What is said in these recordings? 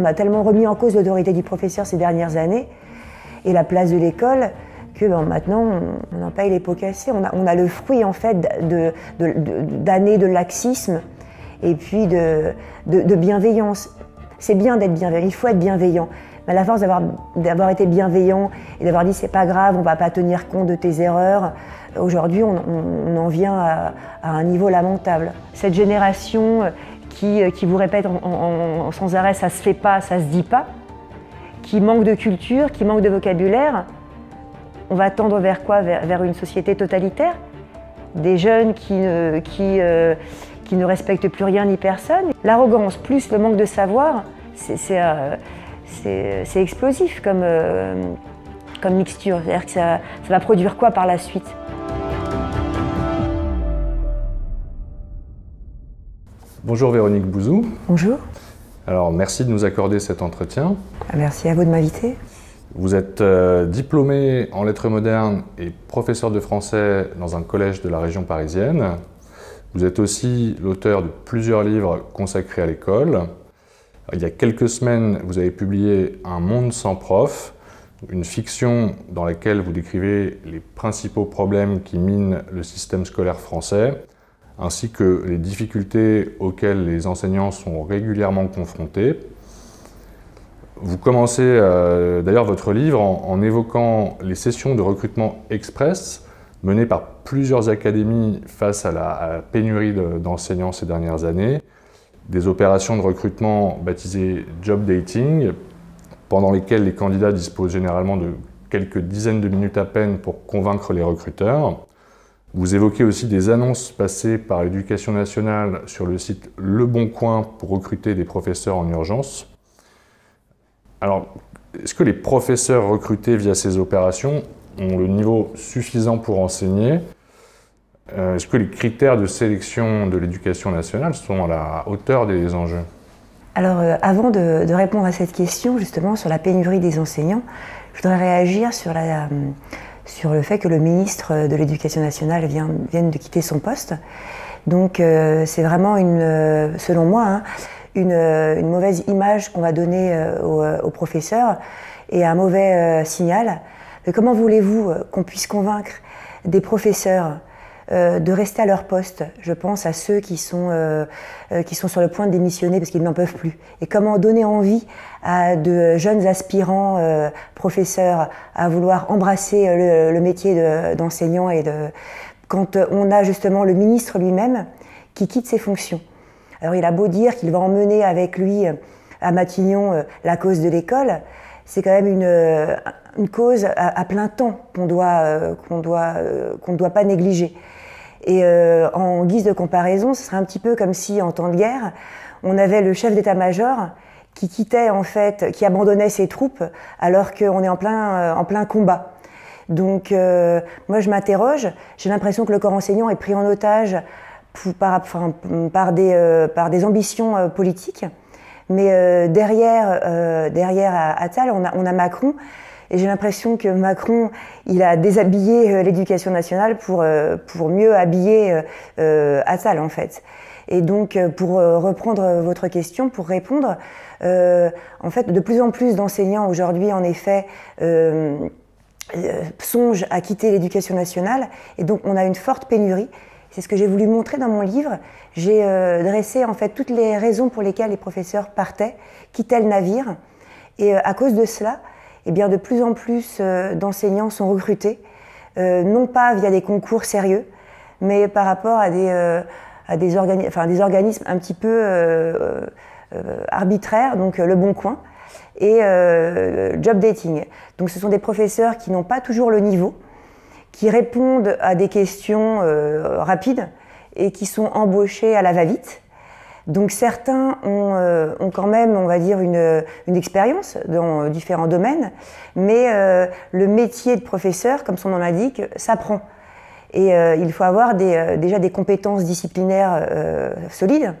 On a tellement remis en cause l'autorité du professeur ces dernières années et la place de l'école que maintenant on, en paye les pots cassés. On a, le fruit en fait d'années de, laxisme et puis de, bienveillance. C'est bien d'être bienveillant, il faut être bienveillant. Mais à la force d'avoir été bienveillant et d'avoir dit c'est pas grave, on va pas tenir compte de tes erreurs, aujourd'hui on, en vient à, à, un niveau lamentable. Cette génération euh, qui, vous répète sans arrêt ça se fait pas, ça se dit pas, qui manque de culture, qui manque de vocabulaire, on va tendre vers quoi? Vers, une société totalitaire? Des jeunes euh, qui, ne respectent plus rien ni personne? L'arrogance plus le manque de savoir, c'est euh, explosif comme, mixture. C'est-à-dire que ça va produire quoi par la suite? Bonjour Véronique Bouzou. Bonjour. Alors merci de nous accorder cet entretien. Ah, merci à vous de m'inviter. Vous êtes euh, diplômé en lettres modernes et professeur de français dans un collège de la région parisienne. Vous êtes aussi l'auteur de plusieurs livres consacrés à l'école. Il y a quelques semaines, vous avez publié Un monde sans prof, une fiction dans laquelle vous décrivez les principaux problèmes qui minent le système scolaire français ainsi que les difficultés auxquelles les enseignants sont régulièrement confrontés. Vous commencez euh, d'ailleurs votre livre en, évoquant les sessions de recrutement express menées par plusieurs académies face à la, pénurie d'enseignants ces dernières années, des opérations de recrutement baptisées job dating, pendant lesquelles les candidats disposent généralement de quelques dizaines de minutes à peine pour convaincre les recruteurs. Vous évoquez aussi des annonces passées par l'éducation nationale sur le site Le Bon Coin pour recruter des professeurs en urgence. Alors, est-ce que les professeurs recrutés via ces opérations ont le niveau suffisant pour enseigner? Euh, Est-ce que les critères de sélection de l'éducation nationale sont à la hauteur des enjeux? Alors, euh, avant de, répondre à cette question, justement, sur la pénurie des enseignants, je voudrais réagir sur la, euh, sur le fait que le ministre de l'Éducation nationale vient, vienne de quitter son poste. Donc euh, c'est vraiment, une, euh, selon moi, hein, euh, une, mauvaise image qu'on va donner aux, professeurs et un mauvais signal. Mais comment voulez-vous qu'on puisse convaincre des professeurs de rester à leur poste. Je pense à ceux qui sont, qui sont sur le point de démissionner parce qu'ils n'en peuvent plus. Et comment donner envie à de jeunes aspirants euh, professeurs à vouloir embrasser euh, le, métier d'enseignant et de quand on a justement le ministre lui-même qui quitte ses fonctions. Alors il a beau dire qu'il va emmener avec lui euh, à Matignon la cause de l'école, c'est quand même une, une cause à, plein temps qu'on doit doit qu'on ne doit pas négliger. Et en guise de comparaison, ce serait un petit peu comme si en temps de guerre, on avait le chef d'état-major qui quittait en fait, qui abandonnait ses troupes alors qu'on est en plein, euh, en plein combat. Donc euh, moi je m'interroge, j'ai l'impression que le corps enseignant est pris en otage par, par, des, euh, par des ambitions politiques. Mais derrière, derrière Attal, on a Macron. Et j'ai l'impression que Macron, il a déshabillé l'éducation nationale pour, pour mieux habiller Attal, en fait. Et donc, pour reprendre votre question, pour répondre, euh, en fait, de plus en plus d'enseignants aujourd'hui, en effet, euh, euh, songent à quitter l'éducation nationale, et donc on a une forte pénurie. C'est ce que j'ai voulu montrer dans mon livre. J'ai dressé en fait toutes les raisons pour lesquelles les professeurs partaient, quittaient le navire, et à cause de cela, eh bien, de plus en plus d'enseignants sont recrutés, non pas via des concours sérieux, mais par rapport à des, à des, enfin, des organismes un petit peu euh, arbitraire, donc euh, le bon coin, et euh, job dating. Donc ce sont des professeurs qui n'ont pas toujours le niveau, qui répondent à des questions rapides et qui sont embauchés à la va-vite. Donc certains ont, quand même, on va dire, une, expérience dans différents domaines, mais le métier de professeur, comme son nom l'indique, s'apprend. Et il faut avoir déjà des compétences disciplinaires solides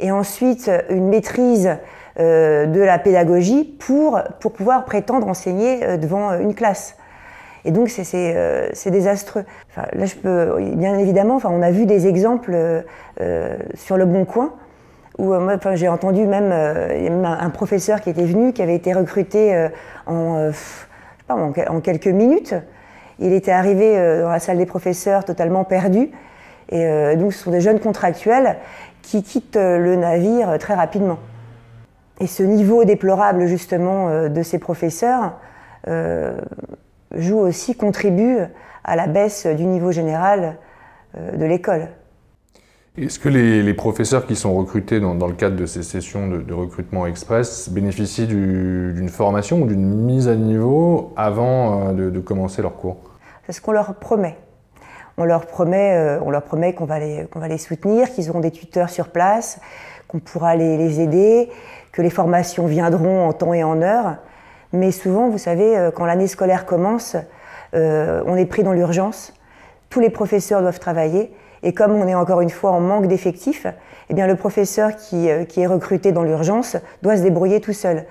et ensuite une maîtrise euh, de la pédagogie pour, pouvoir prétendre enseigner euh, devant une classe. Et donc c'est euh, désastreux. Là, bien évidemment, on a vu des exemples sur le Bon Coin où j'ai entendu même, un, professeur qui était venu, qui avait été recruté en, en, quelques minutes. Il était arrivé dans la salle des professeurs totalement perdu. Et donc, ce sont des jeunes contractuels qui quittent le navire très rapidement. Et ce niveau déplorable justement de ces professeurs joue aussi, contribue à la baisse du niveau général euh, de l'école. Est-ce que les, professeurs qui sont recrutés dans, le cadre de ces sessions de, recrutement express bénéficient d'une formation ou d'une mise à niveau avant euh, de, commencer leur cours? C'est ce qu'on leur promet. On leur promet, euh, on leur promet qu'on va, les, va les soutenir, qu'ils auront des tuteurs sur place, qu'on pourra les, les, aider, que les formations viendront en temps et en heure. Mais souvent, vous savez, quand l'année scolaire commence, on est pris dans l'urgence tous les professeurs doivent travailler. Et comme on est encore une fois en manque d'effectifs, eh bien le professeur qui, euh, est recruté dans l'urgence doit se débrouiller tout seul.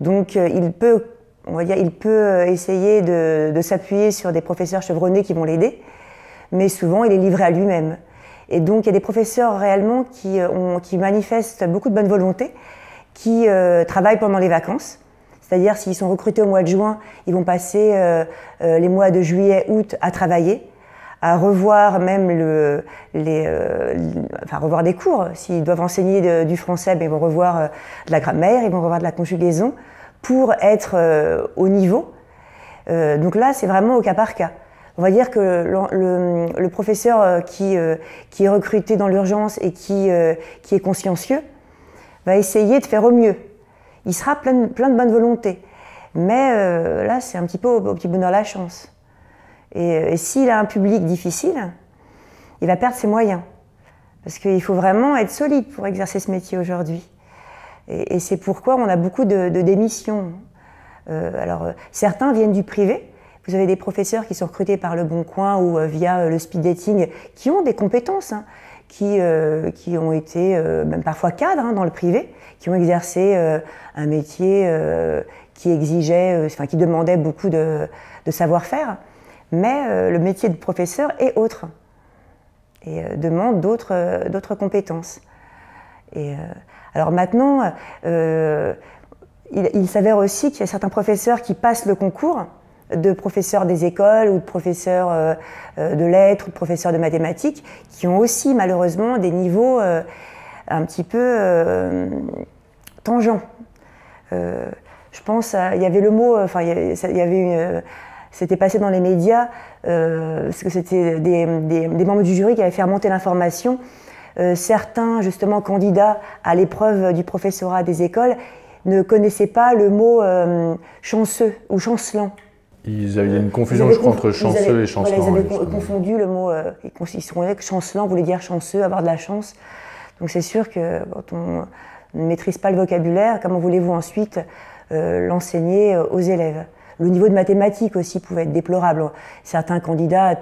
Donc euh, il peut, on va dire, il peut euh, essayer de, s'appuyer sur des professeurs chevronnés qui vont l'aider, mais souvent il est livré à lui-même. Et donc il y a des professeurs réellement qui manifestent beaucoup de bonne volonté, qui travaillent pendant les vacances. C'est-à-dire s'ils sont recrutés au mois de juin, ils vont passer les mois de juillet, août à travailler à revoir même le, les, euh, revoir des cours. S'ils doivent enseigner du français, ben, ils vont revoir euh, de la grammaire, ils vont revoir de la conjugaison pour être euh, au niveau. donc là, c'est vraiment au cas par cas. On va dire que le, professeur qui, est recruté dans l'urgence et qui, est consciencieux va essayer de faire au mieux. Il sera plein, de bonne volonté. Mais là, c'est un petit peu au, petit bonheur la chance. Et, s'il a un public difficile, il va perdre ses moyens. Parce qu'il faut vraiment être solide pour exercer ce métier aujourd'hui. Et, c'est pourquoi on a beaucoup de, démissions. Euh, alors, euh, certains viennent du privé. Vous avez des professeurs qui sont recrutés par le Bon Coin ou euh, via le speed dating, qui ont des compétences, hein, qui, qui ont été même parfois cadres hein, dans le privé, qui ont exercé un métier qui exigeait, enfin qui demandait beaucoup de savoir-faire mais euh, le métier de professeur est autre et euh, demande d'autres euh, compétences. Et, alors maintenant, il, s'avère aussi qu'il y a certains professeurs qui passent le concours de professeurs des écoles ou de professeurs de lettres ou de professeurs de mathématiques qui ont aussi malheureusement des niveaux un petit peu tangents. je pense, il y avait le mot, enfin, il y avait une, c'était passé dans les médias, euh, parce que c'était des, membres du jury qui avaient fait remonter l'information. Euh, certains, justement, candidats à l'épreuve du professorat des écoles ne connaissaient pas le mot euh, chanceux ou chancelant. Il y a une confusion, je crois, entre chanceux et chancelant. ils avaient confondu le mot. ils se que chancelant voulait dire chanceux, avoir de la chance. Donc c'est sûr que quand on ne maîtrise pas le vocabulaire, comment voulez-vous ensuite l'enseigner aux élèves? Le niveau de mathématiques aussi pouvait être déplorable. Certains candidats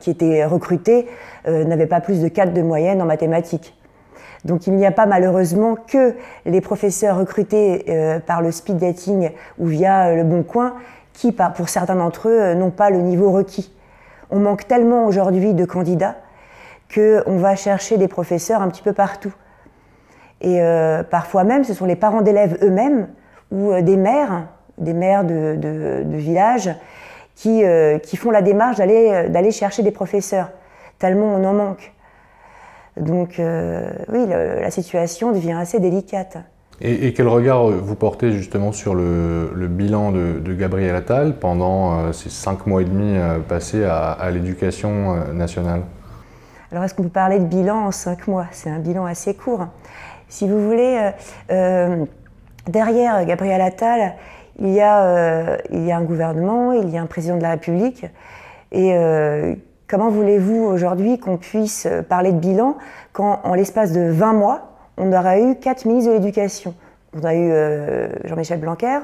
qui étaient recrutés euh, n'avaient pas plus de 4 de moyenne en mathématiques. Donc il n'y a pas malheureusement que les professeurs recrutés euh, par le speed dating ou via euh, le Bon Coin qui, pour certains d'entre eux, n'ont pas le niveau requis. On manque tellement aujourd'hui de candidats qu'on va chercher des professeurs un petit peu partout. Et parfois même, ce sont les parents d'élèves eux-mêmes ou des mères des maires de, villages qui, euh, qui, font la démarche d'aller, chercher des professeurs, tellement on en manque. Donc euh, oui, la situation devient assez délicate. Et, quel regard vous portez justement sur le, bilan de, Gabriel Attal pendant euh, ces cinq mois et demi passés à l'éducation nationale? Alors est-ce qu'on peut parler de bilan en cinq mois? C'est un bilan assez court. Si vous voulez, derrière Gabriel Attal, il y, a, euh, il y a un gouvernement, il y a un président de la République. Et euh, comment voulez-vous aujourd'hui qu'on puisse parler de bilan quand, en l'espace de 20 mois, on aura eu quatre ministres de l'Éducation? On a eu euh, Jean-Michel Blanquer,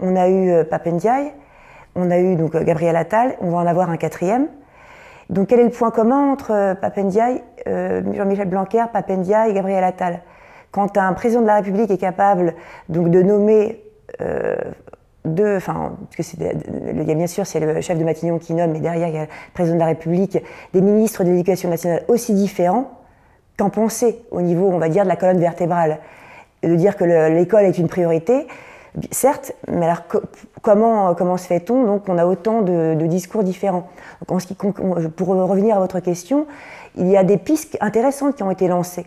on a eu Papendiaï, on a eu donc Gabriel Attal, on va en avoir un quatrième. Donc quel est le point commun entre Papendiaï, Jean-Michel Blanquer, Papendiaï et Gabriel Attal? Quand un président de la République est capable donc, de nommer deux, enfin, parce que a bien sûr, c'est le chef de Matignon qui nomme, mais derrière, il y a le président de la République, des ministres de l'éducation nationale aussi différents qu'en penser au niveau, on va dire, de la colonne vertébrale? De dire que l'école est une priorité, certes, mais alors comment, comment se fait-on? Donc on a autant de, discours différents. pour revenir à votre question, il y a des pistes intéressantes qui ont été lancées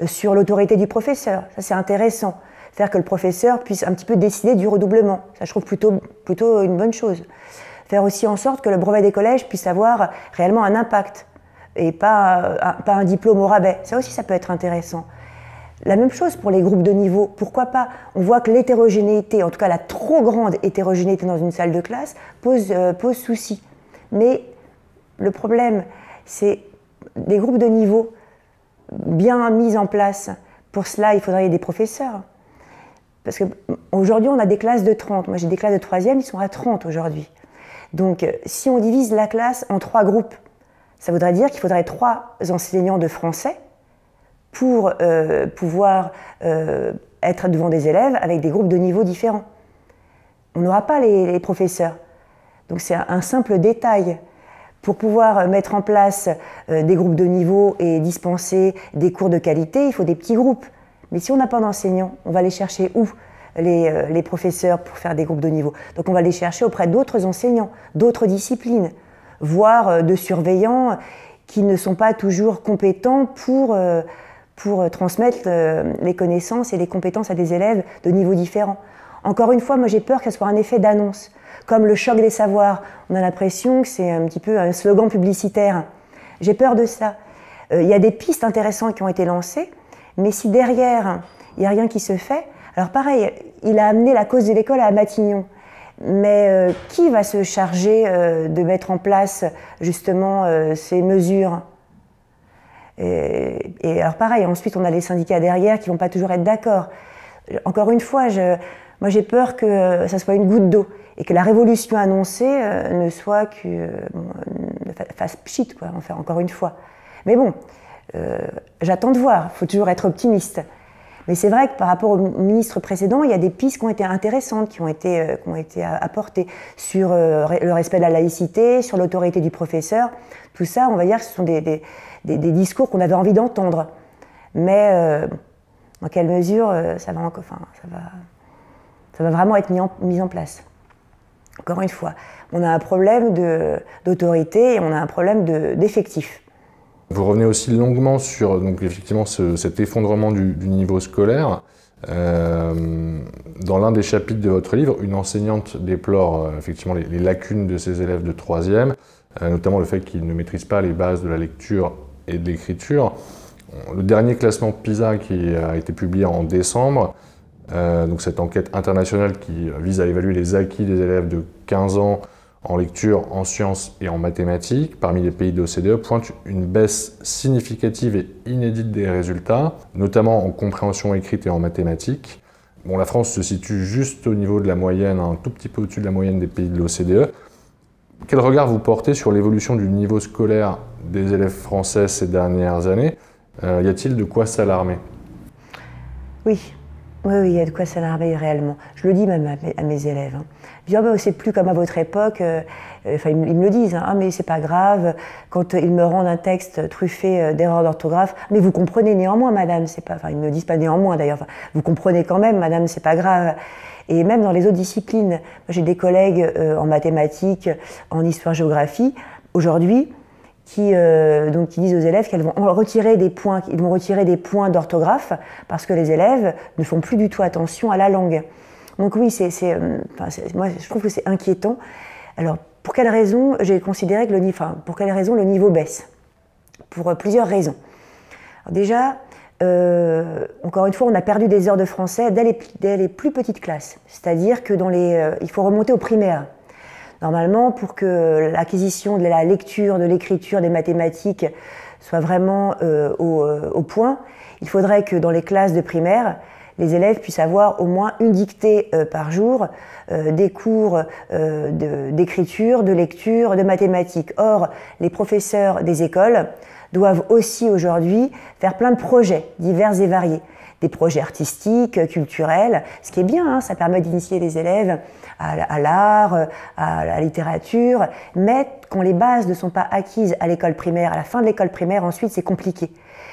euh, sur l'autorité du professeur. Ça c'est intéressant. Faire que le professeur puisse un petit peu décider du redoublement. Ça je trouve plutôt, plutôt une bonne chose. Faire aussi en sorte que le brevet des collèges puisse avoir réellement un impact et pas, un, pas un diplôme au rabais. Ça aussi ça peut être intéressant. La même chose pour les groupes de niveau. Pourquoi pas? On voit que l'hétérogénéité, en tout cas la trop grande hétérogénéité dans une salle de classe, pose, euh, pose souci. Mais le problème, c'est des groupes de niveau bien mis en place. Pour cela, il faudrait des professeurs. Parce qu'aujourd'hui, on a des classes de 30. Moi, j'ai des classes de 3e, ils sont à 30 aujourd'hui. Donc, euh, si on divise la classe en trois groupes, ça voudrait dire qu'il faudrait trois enseignants de français pour euh, pouvoir euh, être devant des élèves avec des groupes de niveaux différents. On n'aura pas les, professeurs. Donc c'est un, simple détail. Pour pouvoir mettre en place euh, des groupes de niveau et dispenser des cours de qualité, il faut des petits groupes. Mais si on n'a pas d'enseignants, on va les chercher où les, professeurs pour faire des groupes de niveau Donc on va les chercher auprès d'autres enseignants, d'autres disciplines, voire de surveillants qui ne sont pas toujours compétents pour pour euh, transmettre euh, les connaissances et les compétences à des élèves de niveaux différents. Encore une fois, moi j'ai peur qu'elle soit un effet d'annonce, comme le choc des savoirs. On a l'impression que c'est un petit peu un slogan publicitaire. J'ai peur de ça. Euh, il y a des pistes intéressantes qui ont été lancées, mais si derrière il n'y a rien qui se fait, alors pareil, il a amené la cause de l'école à Matignon. Mais qui va se charger de mettre en place justement ces mesures? Et, alors pareil, ensuite on a les syndicats derrière qui vont pas toujours être d'accord. Encore une fois, je, moi j'ai peur que ça soit une goutte d'eau et que la révolution annoncée euh, ne soit que euh, fasse pchit quoi, en faire encore une fois. Mais bon, euh, j'attends de voir. Faut toujours être optimiste. Mais c'est vrai que par rapport au ministre précédent, il y a des pistes qui ont été intéressantes, qui ont été, qui ont été apportées sur le respect de la laïcité, sur l'autorité du professeur. Tout ça, on va dire que ce sont des des, discours qu'on avait envie d'entendre. Mais euh, dans quelle mesure euh, ça, va, enfin, ça, va, ça va vraiment être mis en, en place Encore une fois, on a un problème d'autorité et on a un problème d'effectifs. Vous revenez aussi longuement sur donc, effectivement, cet effondrement du, niveau scolaire. Euh, dans l'un des chapitres de votre livre, une enseignante déplore effectivement les, lacunes de ses élèves de troisième, notamment le fait qu'ils ne maîtrisent pas les bases de la lecture et de l'écriture. Le dernier classement PISA qui a été publié en décembre, euh, donc cette enquête internationale qui vise à évaluer les acquis des élèves de 15 ans en lecture, en sciences et en mathématiques parmi les pays de l'OCDE pointe une baisse significative et inédite des résultats, notamment en compréhension écrite et en mathématiques. Bon, la France se situe juste au niveau de la moyenne, un tout petit peu au-dessus de la moyenne des pays de l'OCDE. Quel regard vous portez sur l'évolution du niveau scolaire des élèves français ces dernières années? Euh, Y a-t-il de quoi s'alarmer? Oui, oui, oui, il y a de quoi s'alarmer réellement. Je le dis même à mes, élèves. Hein. Dis, oh, c'est plus comme à votre époque. Euh, enfin, ils, me le disent. Hein. Mais c'est pas grave. Quand ils me rendent un texte truffé euh, d'erreurs d'orthographe, mais vous comprenez néanmoins, madame. C'est pas. Enfin, ils me disent pas néanmoins d'ailleurs. vous comprenez quand même, madame. C'est pas grave. Et même dans les autres disciplines, j'ai des collègues euh, en mathématiques, en histoire-géographie, aujourd'hui, qui, donc, qui disent aux élèves qu'elles vont retirer des points, ils vont retirer des points d'orthographe parce que les élèves ne font plus du tout attention à la langue. Donc oui, c'est, euh, moi je trouve que c'est inquiétant. Alors pour quelle raison j'ai considéré que le pour quelle raison le niveau baisse? Pour plusieurs raisons. déjà, euh, encore une fois, on a perdu des heures de français dès les, plus petites classes. C'est-à-dire que dans les, euh, il faut remonter au primaire. Normalement, pour que l'acquisition de la lecture, de l'écriture, des mathématiques soit vraiment euh, au, point, il faudrait que dans les classes de primaire, les élèves puissent avoir au moins une dictée par jour, des cours d'écriture, de lecture, de mathématiques. Or, les professeurs des écoles doivent aussi aujourd'hui faire plein de projets divers et variés. Des projets artistiques, culturels, ce qui est bien, hein, ça permet d'initier les élèves à, l'art, à la littérature, mais quand les bases ne sont pas acquises à l'école primaire, à la fin de l'école primaire, ensuite c'est compliqué.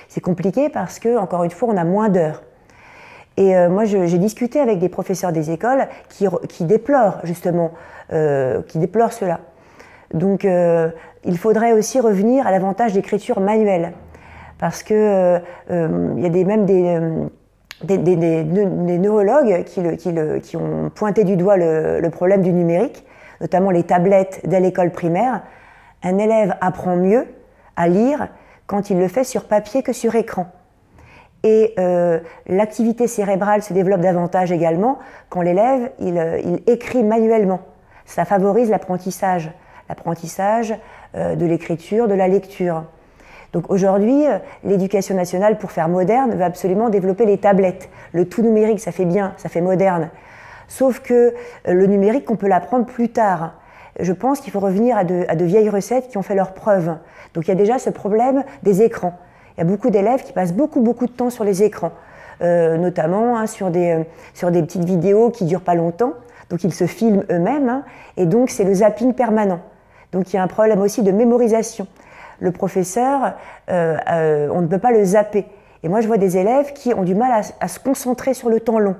c'est compliqué parce que, encore une fois, on a moins d'heures. Et euh, moi, j'ai discuté avec des professeurs des écoles qui, déplorent justement, euh, qui déplorent cela. Donc, euh, il faudrait aussi revenir à l'avantage d'écriture manuelle, parce que il y a des, même des, neurologues qui, ont pointé du doigt le, le problème du numérique, notamment les tablettes dès l'école primaire. Un élève apprend mieux à lire quand il le fait sur papier que sur écran. Et euh, l'activité cérébrale se développe davantage également quand l'élève il, euh, écrit manuellement. Ça favorise l'apprentissage, l'apprentissage euh, de l'écriture, de la lecture. Donc aujourd'hui, l'éducation nationale, pour faire moderne, va absolument développer les tablettes. Le tout numérique, ça fait bien, ça fait moderne. Sauf que le numérique, on peut l'apprendre plus tard. Je pense qu'il faut revenir à de, à de vieilles recettes qui ont fait leurs preuves. Donc il y a déjà ce problème des écrans. Il y a beaucoup d'élèves qui passent beaucoup, beaucoup de temps sur les écrans, euh, notamment hein, sur, des, euh, sur des petites vidéos qui durent pas longtemps. Donc ils se filment eux-mêmes, hein, et donc c'est le zapping permanent. Donc il y a un problème aussi de mémorisation. Le professeur, euh, on ne peut pas le zapper. Et moi je vois des élèves qui ont du mal à, se concentrer sur le temps long.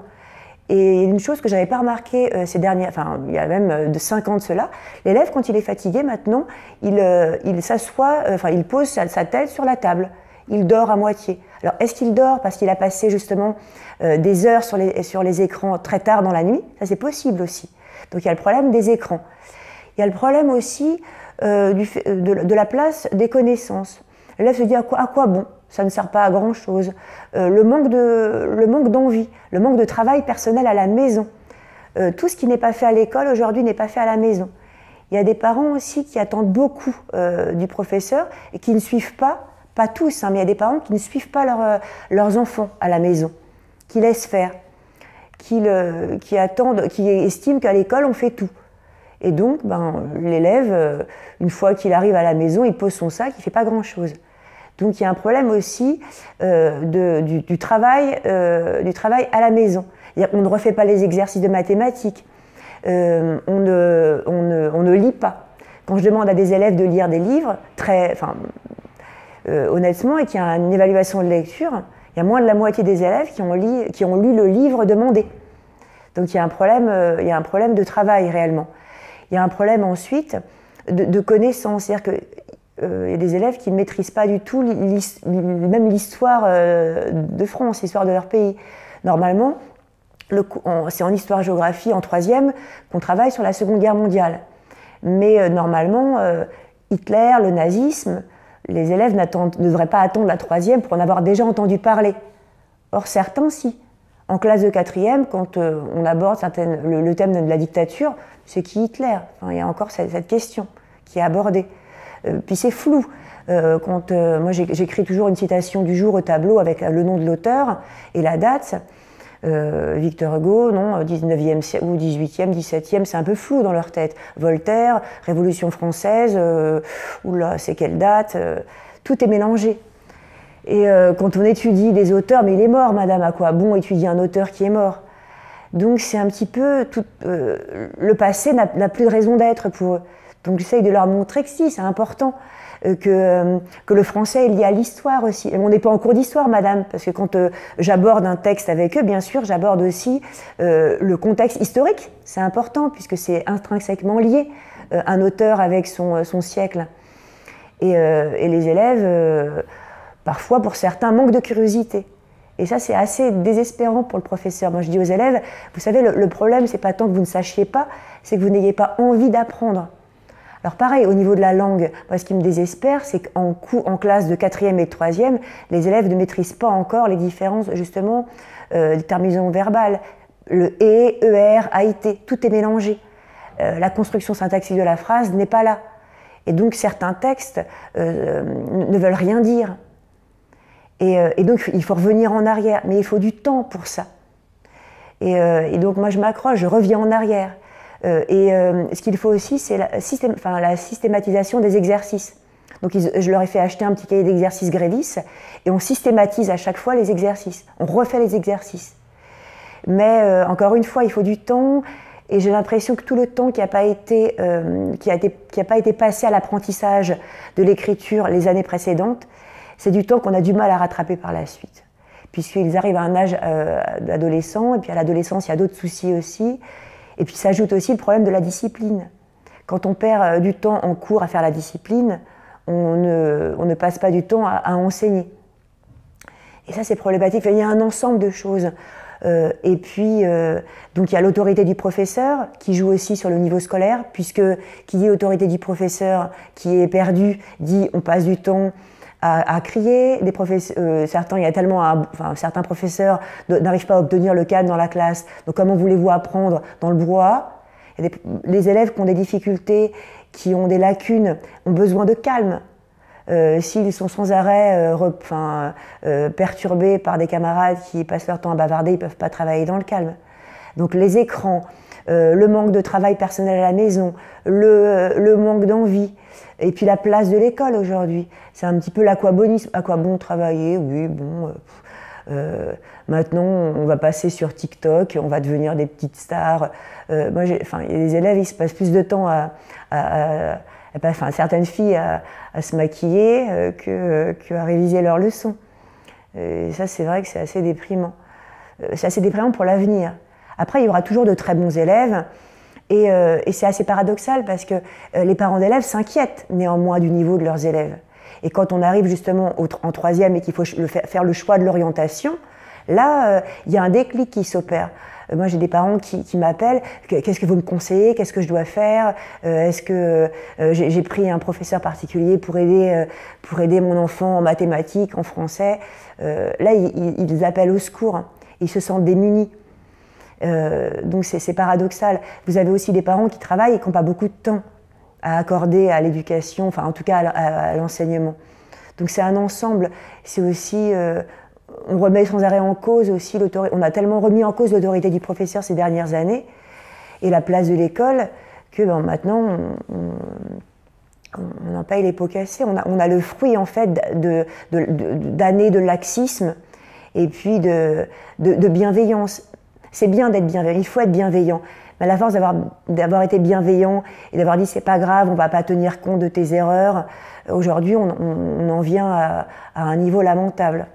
Et une chose que j'avais pas remarqué euh, ces dernières, enfin il y a même de 5 ans de cela, l'élève quand il est fatigué maintenant, il, il s'assoit, enfin il pose sa, tête sur la table il dort à moitié. Alors, est-ce qu'il dort parce qu'il a passé justement euh, des heures sur les, sur les écrans très tard dans la nuit? Ça, c'est possible aussi. Donc, il y a le problème des écrans. Il y a le problème aussi euh, du, de, la place des connaissances. L'élève se dit à quoi, bon? Ça ne sert pas à grand-chose. Euh, le manque d'envie, le manque de travail personnel à la maison. Euh, tout ce qui n'est pas fait à l'école aujourd'hui n'est pas fait à la maison. Il y a des parents aussi qui attendent beaucoup euh, du professeur et qui ne suivent pas pas tous, hein, mais il y a des parents qui ne suivent pas euh, leurs enfants à la maison, qui laissent faire, qui, attendent, qui estiment qu'à l'école on fait tout. Et donc, ben, l'élève, euh, une fois qu'il arrive à la maison, il pose son sac, il ne fait pas grand-chose. Donc il y a un problème aussi euh, du, travail, à la maison. On ne refait pas les exercices de mathématiques, on, ne, lit pas. Quand je demande à des élèves de lire des livres, très, enfin, euh, honnêtement, et qu'il y a une évaluation de lecture, il y a moins de la moitié des élèves qui ont, lu le livre demandé. Donc il y, a un problème, euh, il y a un problème de travail réellement. Il y a un problème ensuite de, de connaissance, c'est-à-dire qu'il euh, y a des élèves qui ne maîtrisent pas du tout même l'histoire de France, l'histoire de leur pays. Normalement, c'est en histoire-géographie en troisième qu'on travaille sur la Seconde Guerre mondiale. Mais normalement, Hitler, le nazisme, les élèves ne devraient pas attendre la troisième pour en avoir déjà entendu parler. Or, certains, si. En classe de quatrième, quand euh, on aborde le, thème de la dictature, c'est qui Hitler? Il y a encore cette, question qui est abordée. Euh, puis c'est flou. Euh, moi, j'écris toujours une citation du jour au tableau avec le nom de l'auteur et la date. Euh, Victor Hugo, non, 19e ou 18e, 17e, c'est un peu flou dans leur tête. Voltaire, Révolution française, euh, oula, c'est quelle date euh, Tout est mélangé. Et euh, quand on étudie des auteurs, mais il est mort, madame, à quoi bon étudier un auteur qui est mort Donc c'est un petit peu. Tout, euh, le passé n'a plus de raison d'être pour eux. Donc j'essaye de leur montrer que si, c'est important. Euh, que, euh, que, le français est lié à l'histoire aussi. On n'est pas en cours d'histoire, madame, parce que quand euh, j'aborde un texte avec eux, bien sûr, j'aborde aussi le contexte historique. C'est important, puisque c'est intrinsèquement lié, un auteur avec son, siècle. Et, et les élèves, parfois, pour certains, manquent de curiosité. Et ça, c'est assez désespérant pour le professeur. Moi, je dis aux élèves, vous savez, le, le problème, c'est pas tant que vous ne sachiez pas, c'est que vous n'ayez pas envie d'apprendre. Alors pareil, au niveau de la langue, moi, ce qui me désespère, c'est qu'en en classe de quatrième et de troisième, les élèves ne maîtrisent pas encore les différences, justement, euh, des terminaisons verbales. Le et, er, ait, tout est mélangé. Euh, la construction syntaxique de la phrase n'est pas là. Et donc certains textes euh, ne veulent rien dire. Et, euh, donc il faut revenir en arrière, mais il faut du temps pour ça. Et, euh, et donc moi je m'accroche, je reviens en arrière. Euh, et euh, ce qu'il faut aussi, c'est la, systématisation des exercices. Donc je leur ai fait acheter un petit cahier d'exercices Grévis et on systématise à chaque fois les exercices. On refait les exercices. Mais euh, encore une fois, il faut du temps et j'ai l'impression que tout le temps qui n'a pas été, pas été passé à l'apprentissage de l'écriture les années précédentes, c'est du temps qu'on a du mal à rattraper par la suite. Puisqu'ils arrivent à un âge euh, d'adolescent, et puis à l'adolescence, il y a d'autres soucis aussi. Et puis s'ajoute aussi le problème de la discipline. Quand on perd euh, du temps en cours à faire la discipline, on ne, passe pas du temps à, enseigner. Et ça, c'est problématique. il y a un ensemble de choses. Euh, et puis, donc il y a l'autorité du professeur qui joue aussi sur le niveau scolaire, puisque qui dit autorité du professeur qui est perdu dit on passe du temps à, crier. Des euh, certains, il y a tellement, enfin, certains professeurs n'arrivent pas à obtenir le calme dans la classe. Donc comment voulez-vous apprendre dans le bois? Les élèves qui ont des difficultés, qui ont des lacunes, ont besoin de calme. Euh, s'ils sont sans arrêt euh, perturbés par des camarades qui passent leur temps à bavarder, ils ne peuvent pas travailler dans le calme. Donc les écrans, le manque de travail personnel à la maison, le manque d'envie, et puis la place de l'école aujourd'hui, c'est un petit peu l'aquabonisme. À quoi bon travailler? Oui, bon. Euh, euh, maintenant, on va passer sur TikTok, on va devenir des petites stars. Euh, moi, enfin, les élèves, ils se passent plus de temps à, enfin, certaines filles à, se maquiller qu'à que réviser leurs leçons. Et ça, c'est vrai que c'est assez déprimant. c'est assez déprimant pour l'avenir. Après, il y aura toujours de très bons élèves. Euh, et, c'est assez paradoxal parce que euh, les parents d'élèves s'inquiètent néanmoins du niveau de leurs élèves. Et quand on arrive justement en troisième et qu'il faut faire le choix de l'orientation, là, euh, il y a un déclic qui s'opère. Moi, j'ai des parents qui, m'appellent. Qu'est-ce que vous me conseillez? Qu'est-ce que je dois faire? Est-ce que j'ai pris un professeur particulier pour aider, mon enfant en mathématiques, en français? Là, ils, appellent au secours. Ils se sentent démunis. Euh, donc c'est paradoxal. Vous avez aussi des parents qui travaillent et qui n'ont pas beaucoup de temps à accorder à l'éducation, enfin en tout cas à, l'enseignement. Donc c'est un ensemble. C'est aussi, euh, on remet sans arrêt en cause aussi l'autorité. On a tellement remis en cause l'autorité du professeur ces dernières années et la place de l'école que ben, maintenant on, en paye les pots cassés. On a, on le fruit en fait d'années de, laxisme et puis de bienveillance. C'est bien d'être bienveillant, il faut être bienveillant. Mais à la force d'avoir été bienveillant et d'avoir dit c'est pas grave, on va pas tenir compte de tes erreurs, aujourd'hui on, en vient à, un niveau lamentable.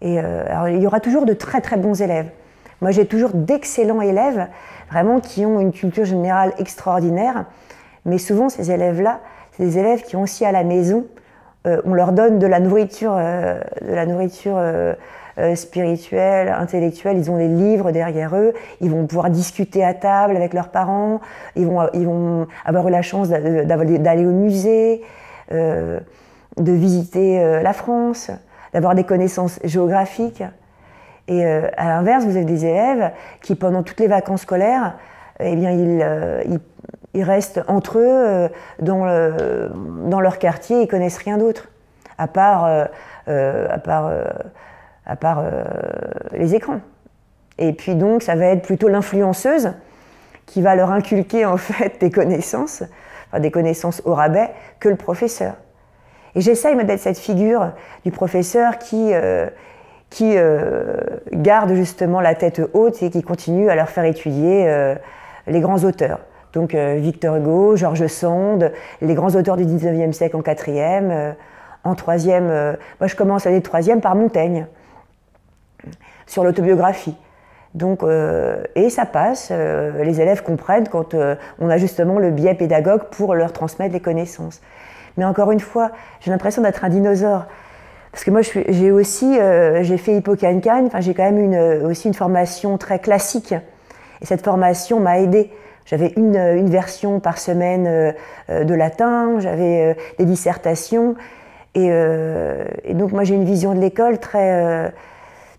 Et euh, alors, il y aura toujours de très très bons élèves. Moi j'ai toujours d'excellents élèves, vraiment qui ont une culture générale extraordinaire. Mais souvent ces élèves-là, c'est des élèves qui ont aussi à la maison, euh, on leur donne de la nourriture, euh, de la nourriture euh, spirituels, intellectuels, ils ont des livres derrière eux, ils vont pouvoir discuter à table avec leurs parents, ils vont, avoir eu la chance d'aller au musée, euh, de visiter euh, la France, d'avoir des connaissances géographiques. Et à l'inverse, vous avez des élèves qui, pendant toutes les vacances scolaires, eh bien, ils, restent entre eux dans, leur quartier, ils connaissent rien d'autre, à part, à part à part euh, les écrans. Et puis donc, ça va être plutôt l'influenceuse qui va leur inculquer en fait des connaissances, enfin, des connaissances au rabais, que le professeur. Et j'essaye d'être cette figure du professeur qui, euh, qui euh, garde justement la tête haute et qui continue à leur faire étudier les grands auteurs. Donc Victor Hugo, Georges Sand, les grands auteurs du 19e siècle en quatrième. en troisième, moi je commence l'année de troisième par Montaigne sur l'autobiographie. Donc, euh, et ça passe, euh, les élèves comprennent quand euh, on a justement le biais pédagogue pour leur transmettre les connaissances. Mais encore une fois, j'ai l'impression d'être un dinosaure. Parce que moi, j'ai aussi j'ai fait hippocagne enfin, j'ai quand même aussi une formation très classique. Et cette formation m'a aidé. J'avais une, version par semaine de latin, j'avais des dissertations. Et, donc, moi, j'ai une vision de l'école très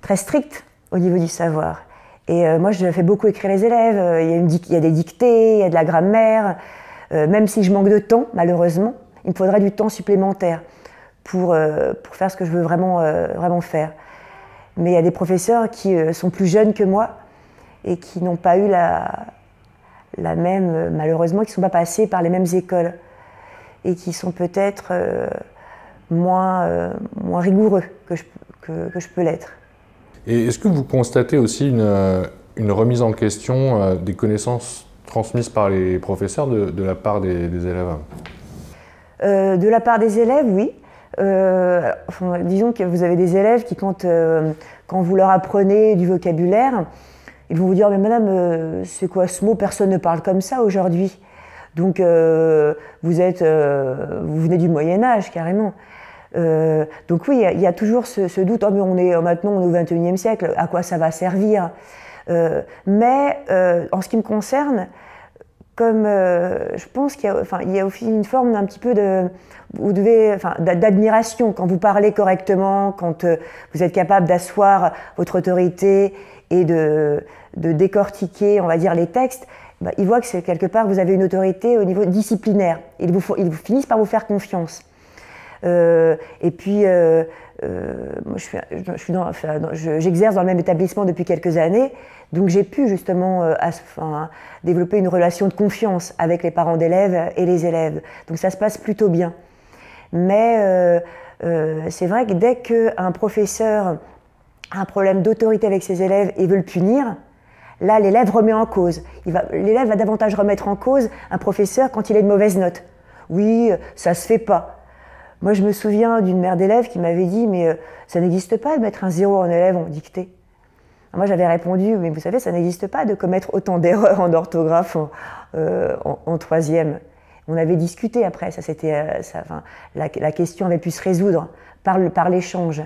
très stricte au niveau du savoir. Et euh, moi, je fais beaucoup écrire les élèves. Euh, il y, a des dictées, il y a de la grammaire. Euh, même si je manque de temps, malheureusement, il me faudrait du temps supplémentaire pour, pour faire ce que je veux vraiment, vraiment faire. Mais il y a des professeurs qui sont plus jeunes que moi et qui n'ont pas eu la, la même, malheureusement, qui ne sont pas passés par les mêmes écoles et qui sont peut-être moins, moins rigoureux que, que je peux l'être. Et est-ce que vous constatez aussi une, euh, remise en question euh, des connaissances transmises par les professeurs de, la part des, élèves? Euh, De la part des élèves, oui. disons que vous avez des élèves qui, quand, quand vous leur apprenez du vocabulaire, ils vont vous dire, mais madame, c'est quoi ce mot? Personne ne parle comme ça aujourd'hui. Donc, vous, êtes, vous venez du Moyen Âge, carrément. Euh, donc oui, il y, a toujours ce, doute, oh, on est maintenant au 21e siècle, à quoi ça va servir? Euh, Mais euh, en ce qui me concerne, comme je pense qu'il y, enfin, y, a aussi une forme d'un petit peu enfin, d'admiration quand vous parlez correctement, quand vous êtes capable d'asseoir votre autorité et de, décortiquer, on va dire, les textes. Bah, ils voient que quelque part vous avez une autorité au niveau disciplinaire. Ils, vous, ils finissent par vous faire confiance. Euh, et puis, euh, euh, moi, j'exerce dans le même établissement depuis quelques années, donc j'ai pu justement développer une relation de confiance avec les parents d'élèves et les élèves. Donc ça se passe plutôt bien. Mais c'est vrai que dès qu'un professeur a un problème d'autorité avec ses élèves et veut le punir, là l'élève remet en cause. L'élève va davantage remettre en cause un professeur quand il a une mauvaise note. Oui, ça se fait pas. Moi, je me souviens d'une mère d'élèves qui m'avait dit Mais euh, ça n'existe pas de mettre un zéro en élève en dictée. moi, j'avais répondu Mais vous savez, ça n'existe pas de commettre autant d'erreurs en orthographe en, euh, troisième. On avait discuté après, ça, c'était, euh, la, question avait pu se résoudre par, l'échange.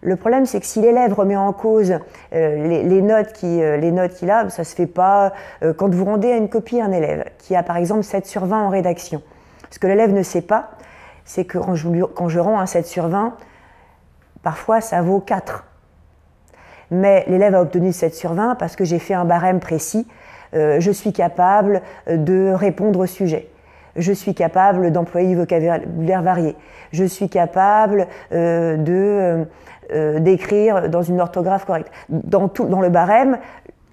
Le problème, c'est que si l'élève remet en cause les, notes qu'il a, ça se fait pas. quand vous rendez à une copie un élève qui a par exemple 7 sur 20 en rédaction, ce que l'élève ne sait pas, c'est que quand je, rends un 7 sur 20, parfois ça vaut 4. Mais l'élève a obtenu 7 sur 20 parce que j'ai fait un barème précis. Euh, je suis capable de répondre au sujet. Je suis capable d'employer du vocabulaire varié. Je suis capable euh, de euh, d'écrire dans une orthographe correcte. Dans, dans le barème,